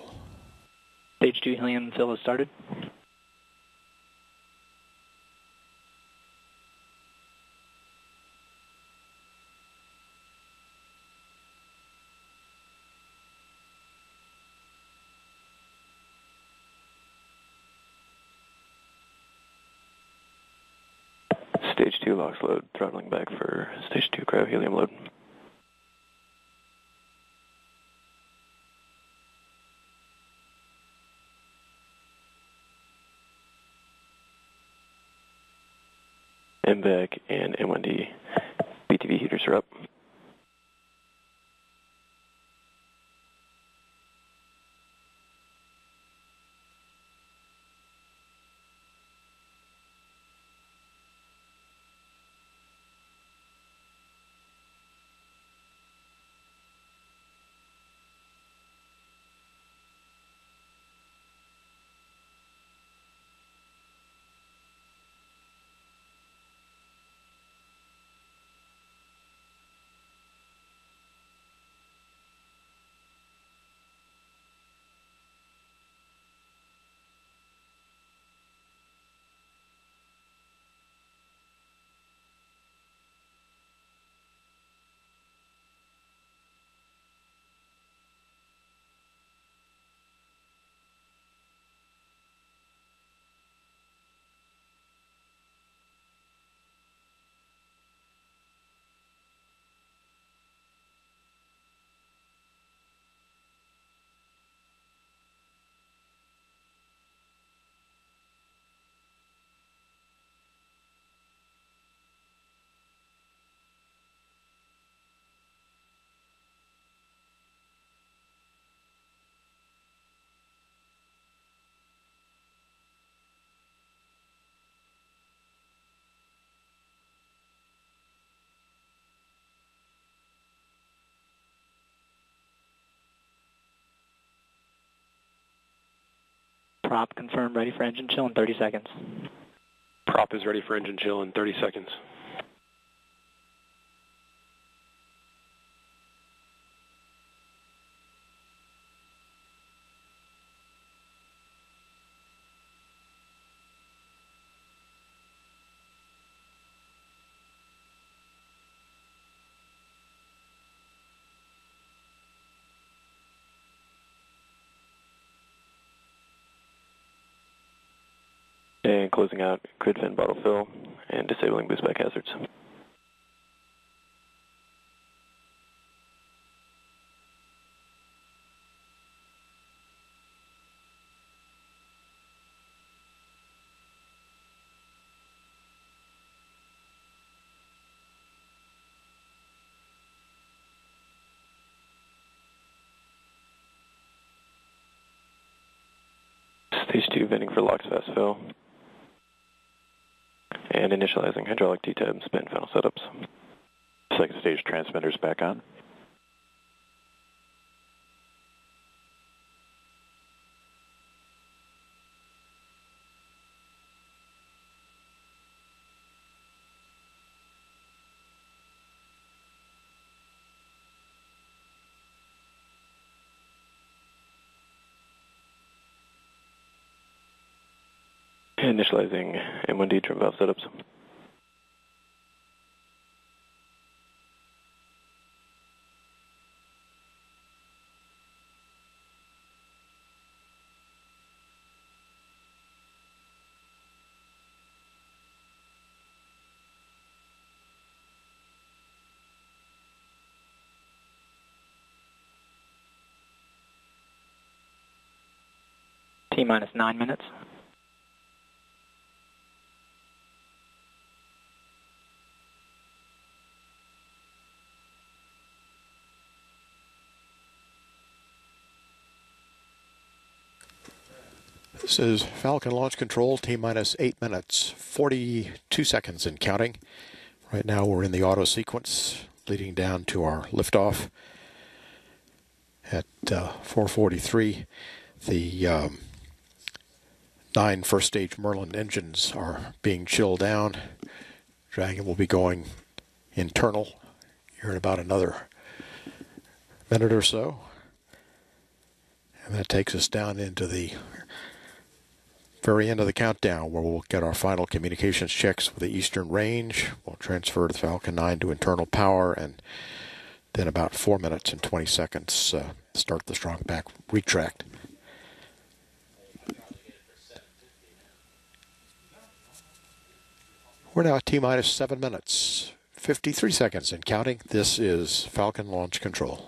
Stage 2 helium fill has started. LOX load, throttling back for stage 2 cryo helium load. MVAC and M1D BTV heaters are up. Prop confirmed ready for engine chill in 30 seconds. Prop is ready for engine chill in 30 seconds. And closing out grid fin bottle fill and disabling boost back hazards. Stage 2 venting for LOX fast fill. Initializing hydraulic T-tab spin final setups. Second stage transmitters back on. Initializing M1D trim valve setups. T minus nine minutes. This is Falcon Launch Control, T minus 8 minutes, 42 seconds and counting. Right now we're in the auto sequence leading down to our liftoff at uh, 443. The um, nine first stage Merlin engines are being chilled down. Dragon will be going internal here in about another minute or so. And that takes us down into the very end of the countdown where we'll get our final communications checks with the Eastern Range. We'll transfer the Falcon 9 to internal power and then about 4 minutes and 20 seconds uh, start the strong back retract. We're now at T minus 7 minutes, 53 seconds and counting. This is Falcon Launch Control.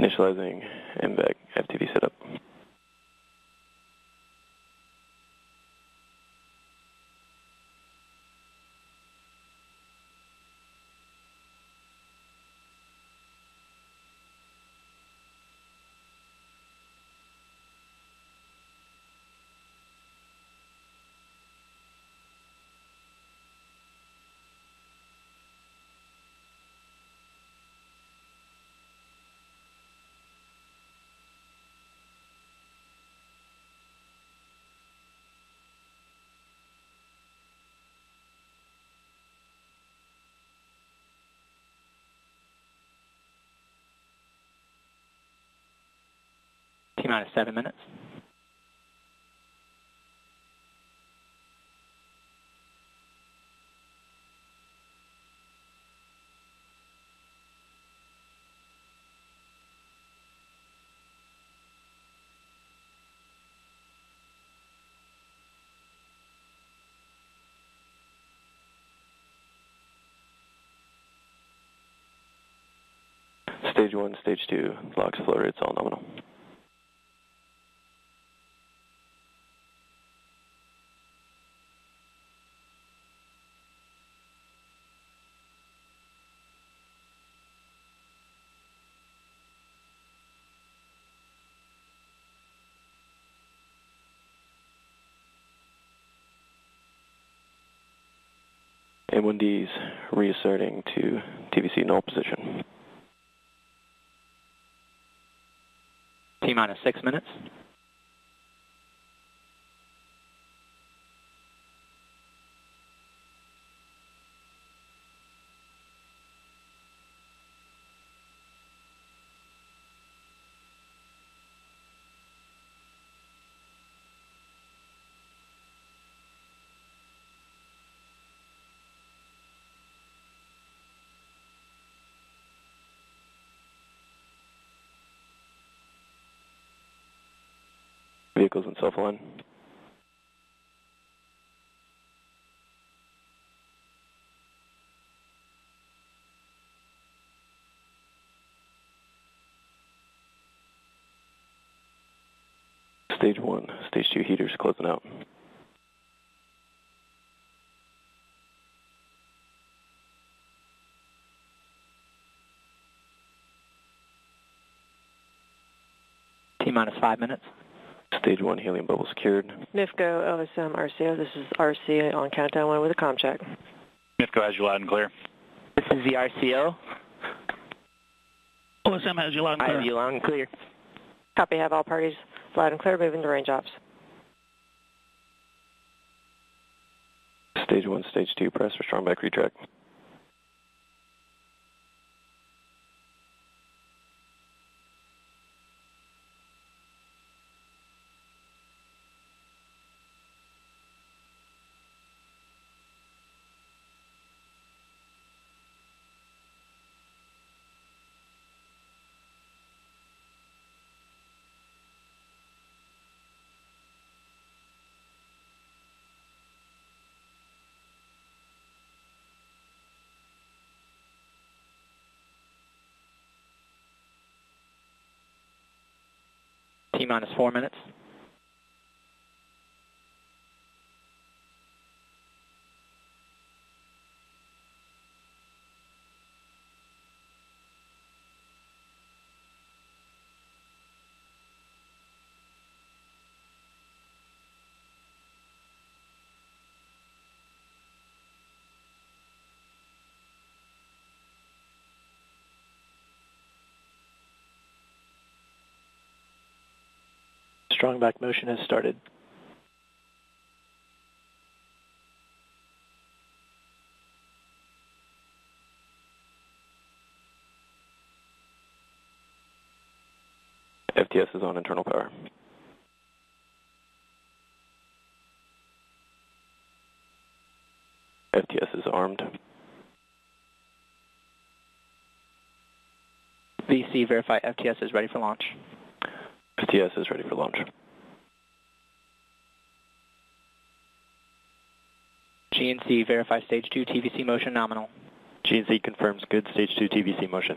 Initializing MVAC FTV setup. T minus seven minutes. Stage 1, Stage 2, LOX flow rates all nominal. M1Ds reasserting to TVC null position. T minus six minutes. Vehicles in self-align. Stage one, stage two heaters closing out. T minus five minutes. Stage one helium bubble secured. NIFCO, OSM, RCO. This is RC on countdown one with a com check. NIFCO has you loud and clear. This is the RCO. OSM has you loud and I clear. have you loud and clear. Copy. Have all parties loud and clear. Moving to range ops. Stage one, stage two, press for strong back retract. Minus four minutes. Strong back motion has started. FTS is on internal power. FTS is armed. VC verify FTS is ready for launch. FTS is ready for launch. GNC verify stage two TVC motion nominal. GNC confirms good stage 2 TVC motion.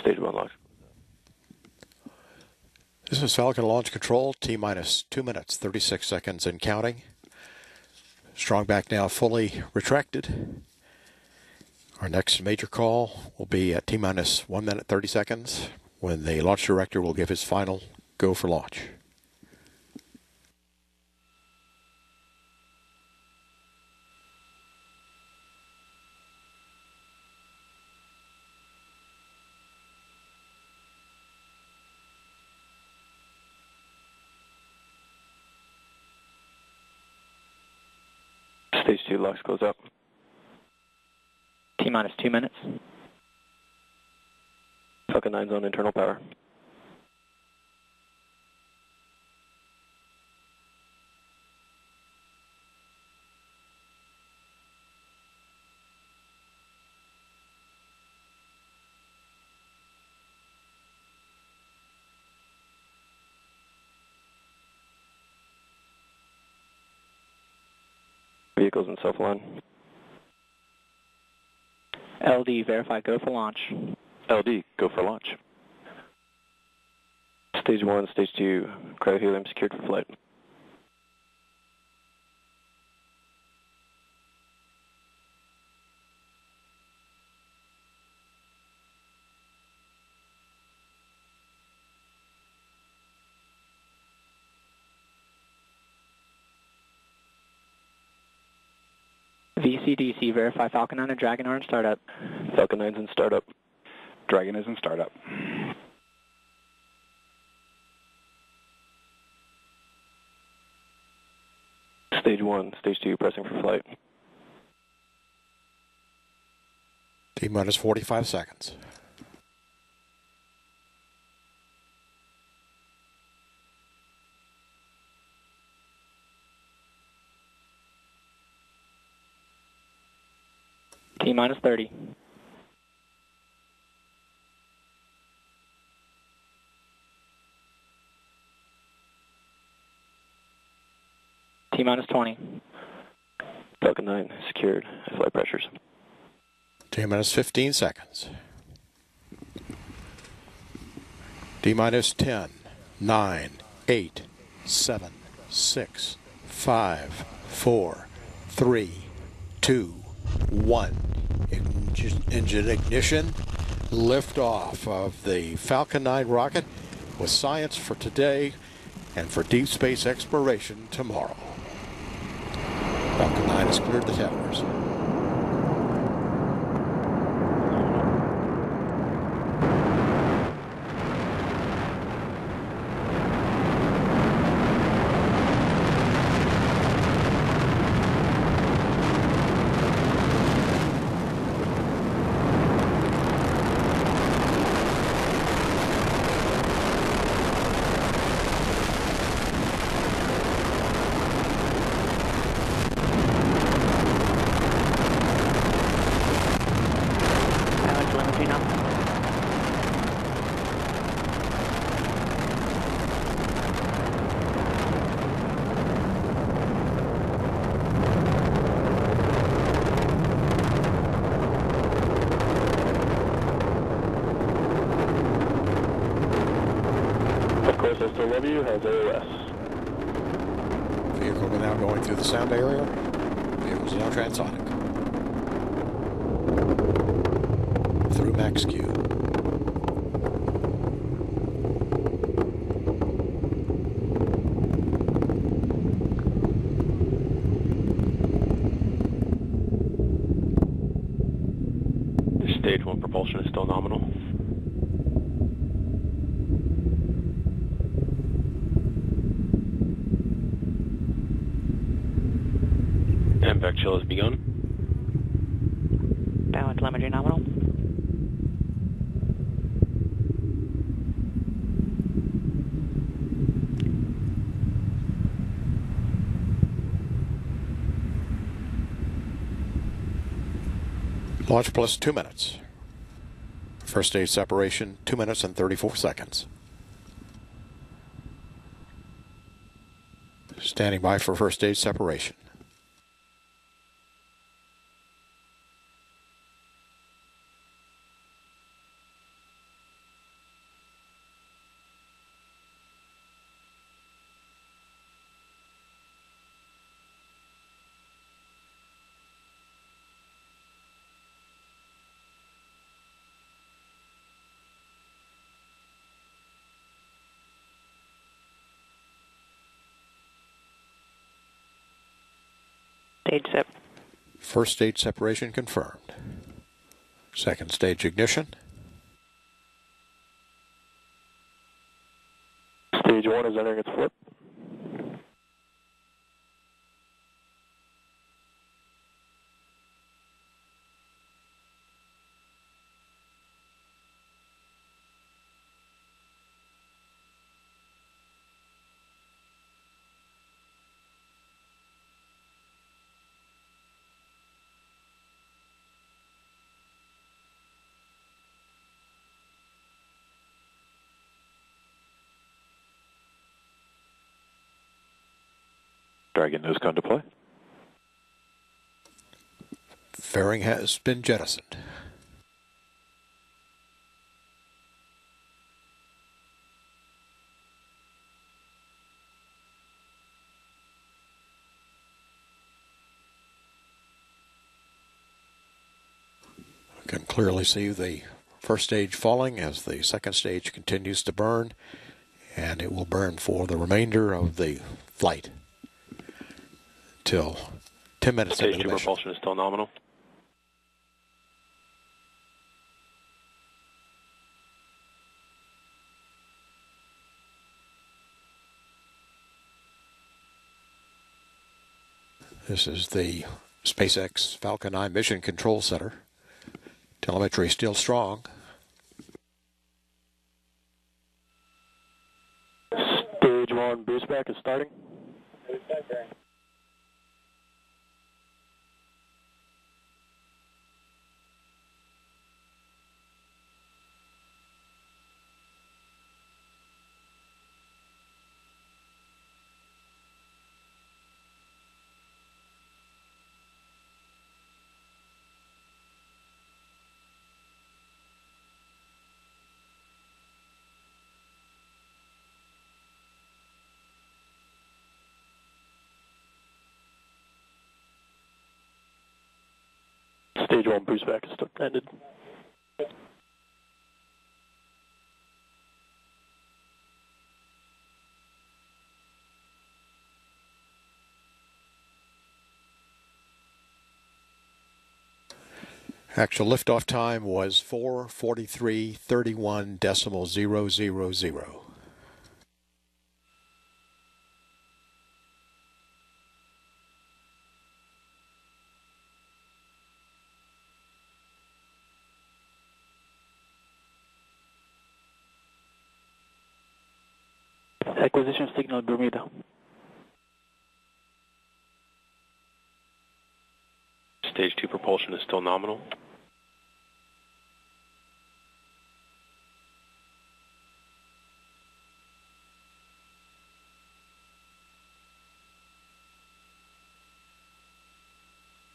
Stage one locks. This is Falcon Launch Control, T minus 2 minutes, 36 seconds and counting. Strong back now fully retracted. Our next major call will be at T minus 1 minute, 30 seconds when the launch director will give his final go for launch. Stage two locks goes up. Two minutes. Falcon 9's on internal power. Vehicles in self-align. LD verify go for launch. LD, go for launch. Stage one, stage two, cryohelium secured for flight. Verify Falcon 9 and Dragon are in startup. Falcon 9's in startup. Dragon is in startup. Stage 1, Stage 2 pressing for flight. T minus 45 seconds. Minus 30. T minus 20. Falcon 9 secured. Flight pressures. T minus 15 seconds. D minus 10, 9, 8, 7, 6, 5, 4, 3, 2, 1. Engine ignition, liftoff of the Falcon 9 rocket with science for today and for deep space exploration tomorrow. Falcon 9 has cleared the towers. Love you. How's AOS? Vehicle now going through the sound area. Vehicle's now transonic. Through max Q. Stage 1 propulsion is still nominal. MVAC chill has begun. Downwind telemetry nominal. Launch plus two minutes. First stage separation, two minutes and 34 seconds. Standing by for first stage separation. Stage sep. First stage separation confirmed. Second stage ignition. Stage 1 is entering its flip. Dragon nose to play. Fairing has been jettisoned. Can clearly see the first stage falling as the second stage continues to burn, and it will burn for the remainder of the flight till 10 minutes Stage into the 2 mission. propulsion is still nominal. This is the SpaceX Falcon 9 Mission Control Center. Telemetry still strong. Stage 1 boost back is starting. Stage 1 boost back is ended. Actual liftoff time was 4:43:31 decimal zero zero zero. Acquisition signal Bermuda. Stage 2 propulsion is still nominal.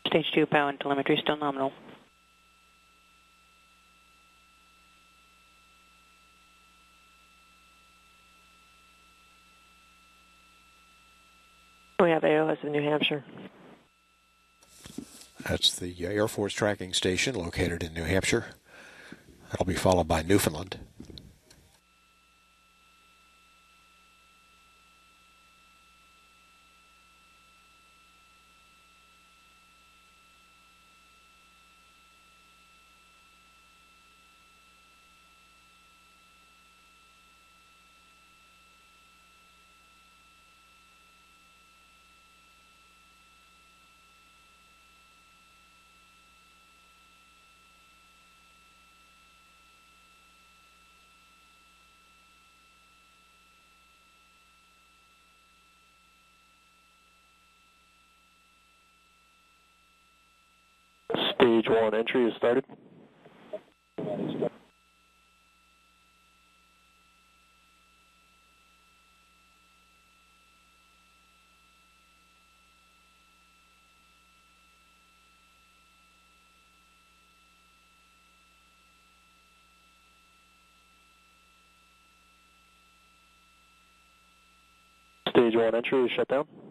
Stage 2 power and telemetry still nominal. We have AOS in New Hampshire. That's the uh, Air Force tracking station located in New Hampshire. That'll be followed by Newfoundland. Stage 1 entry is started. Stage 1 entry is shut down.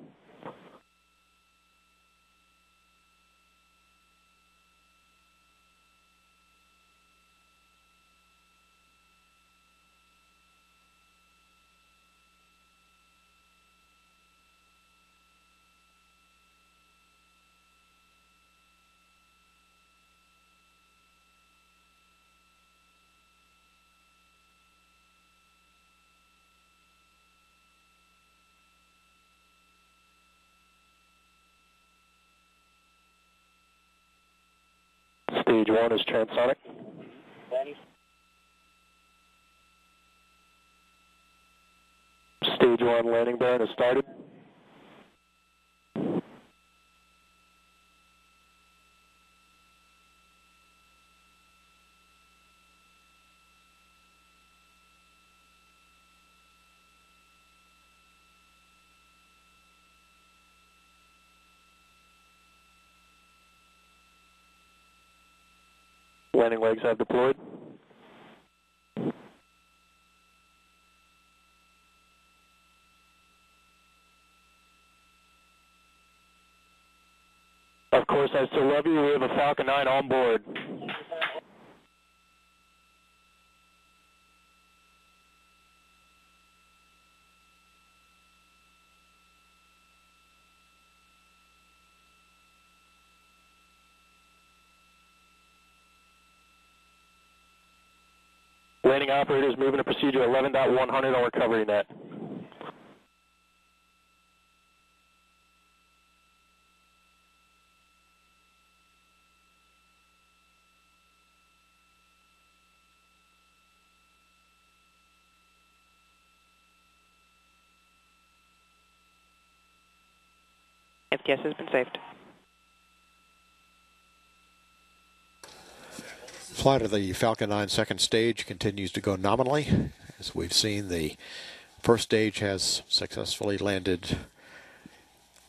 Stage 1 is transonic. Stage 1 landing burn is started. Landing legs have deployed. Of course, I still love you. We have a Falcon 9 on board. Landing operators moving to procedure 11.100 on recovery net. FTS has been safed. Flight of the Falcon 9 second stage continues to go nominally. As we've seen, the first stage has successfully landed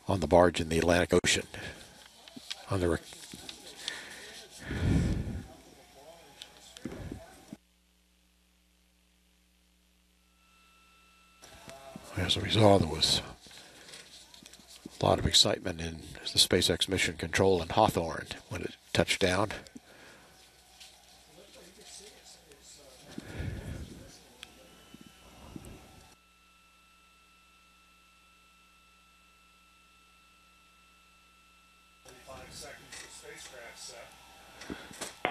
on the barge in the Atlantic Ocean. On the as we saw, there was a lot of excitement in the SpaceX Mission Control in Hawthorne when it touched down.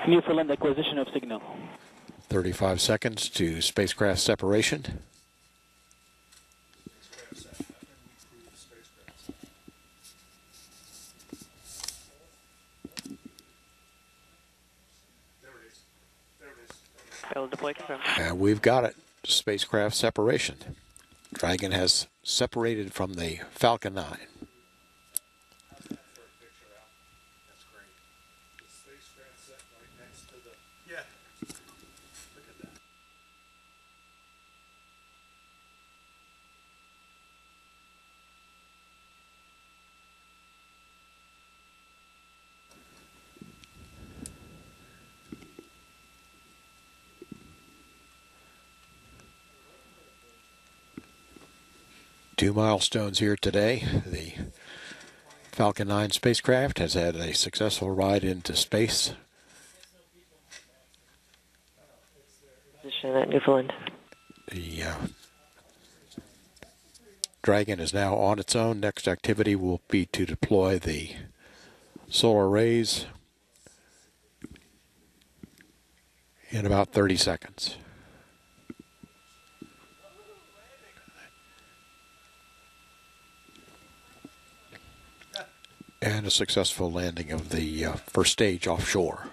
Newfoundland acquisition of signal. 35 seconds to spacecraft separation. deploy confirmed. And we've got it. Spacecraft separation. Dragon has separated from the Falcon 9. Two milestones here today. The Falcon 9 spacecraft has had a successful ride into space. Position at Newfoundland. The uh, Dragon is now on its own. Next activity will be to deploy the solar arrays in about 30 seconds. And a successful landing of the uh, first stage offshore.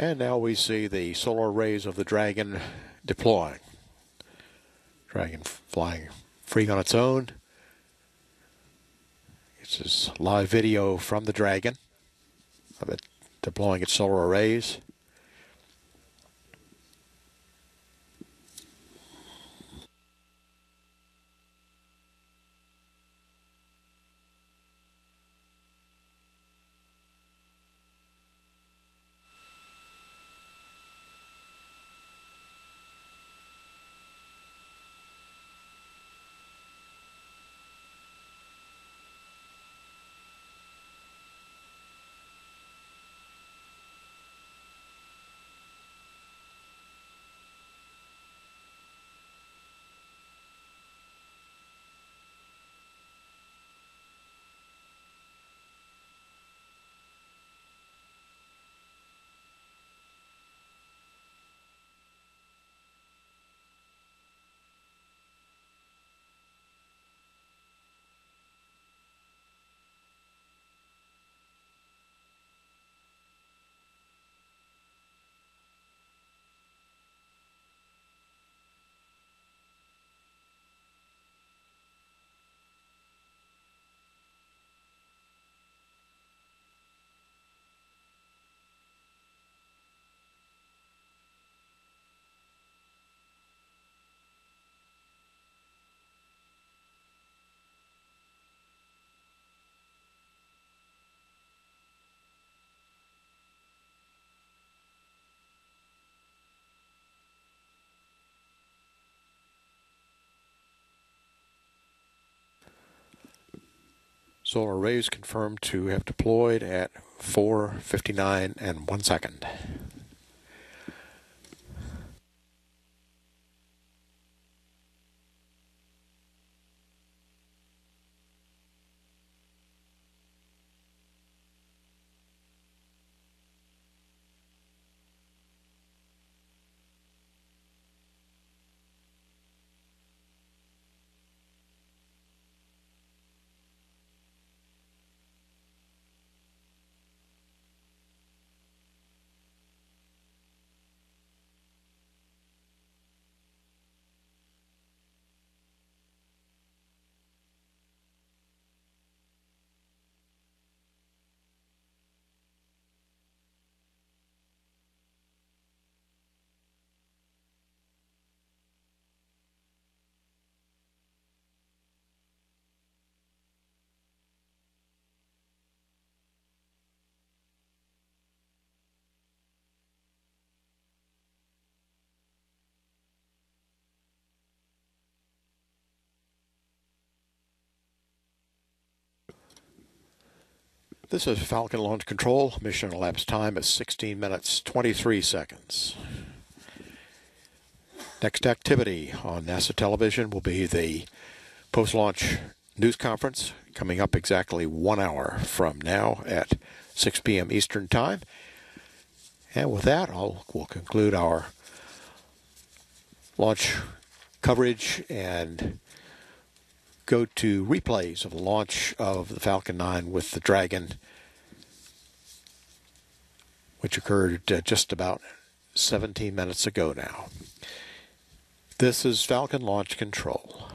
And now we see the solar arrays of the Dragon deploying. Dragon flying free on its own. This is live video from the Dragon of it deploying its solar arrays. Solar arrays confirmed to have deployed at 4:59 and 1 second. This is Falcon Launch Control. Mission elapsed time is 16 minutes 23 seconds. Next activity on NASA television will be the post launch news conference coming up exactly one hour from now at 6 p.m. Eastern Time. And with that, I'll, we'll conclude our launch coverage and go to replays of the launch of the Falcon 9 with the Dragon, which occurred uh, just about 17 minutes ago now. This is Falcon Launch Control.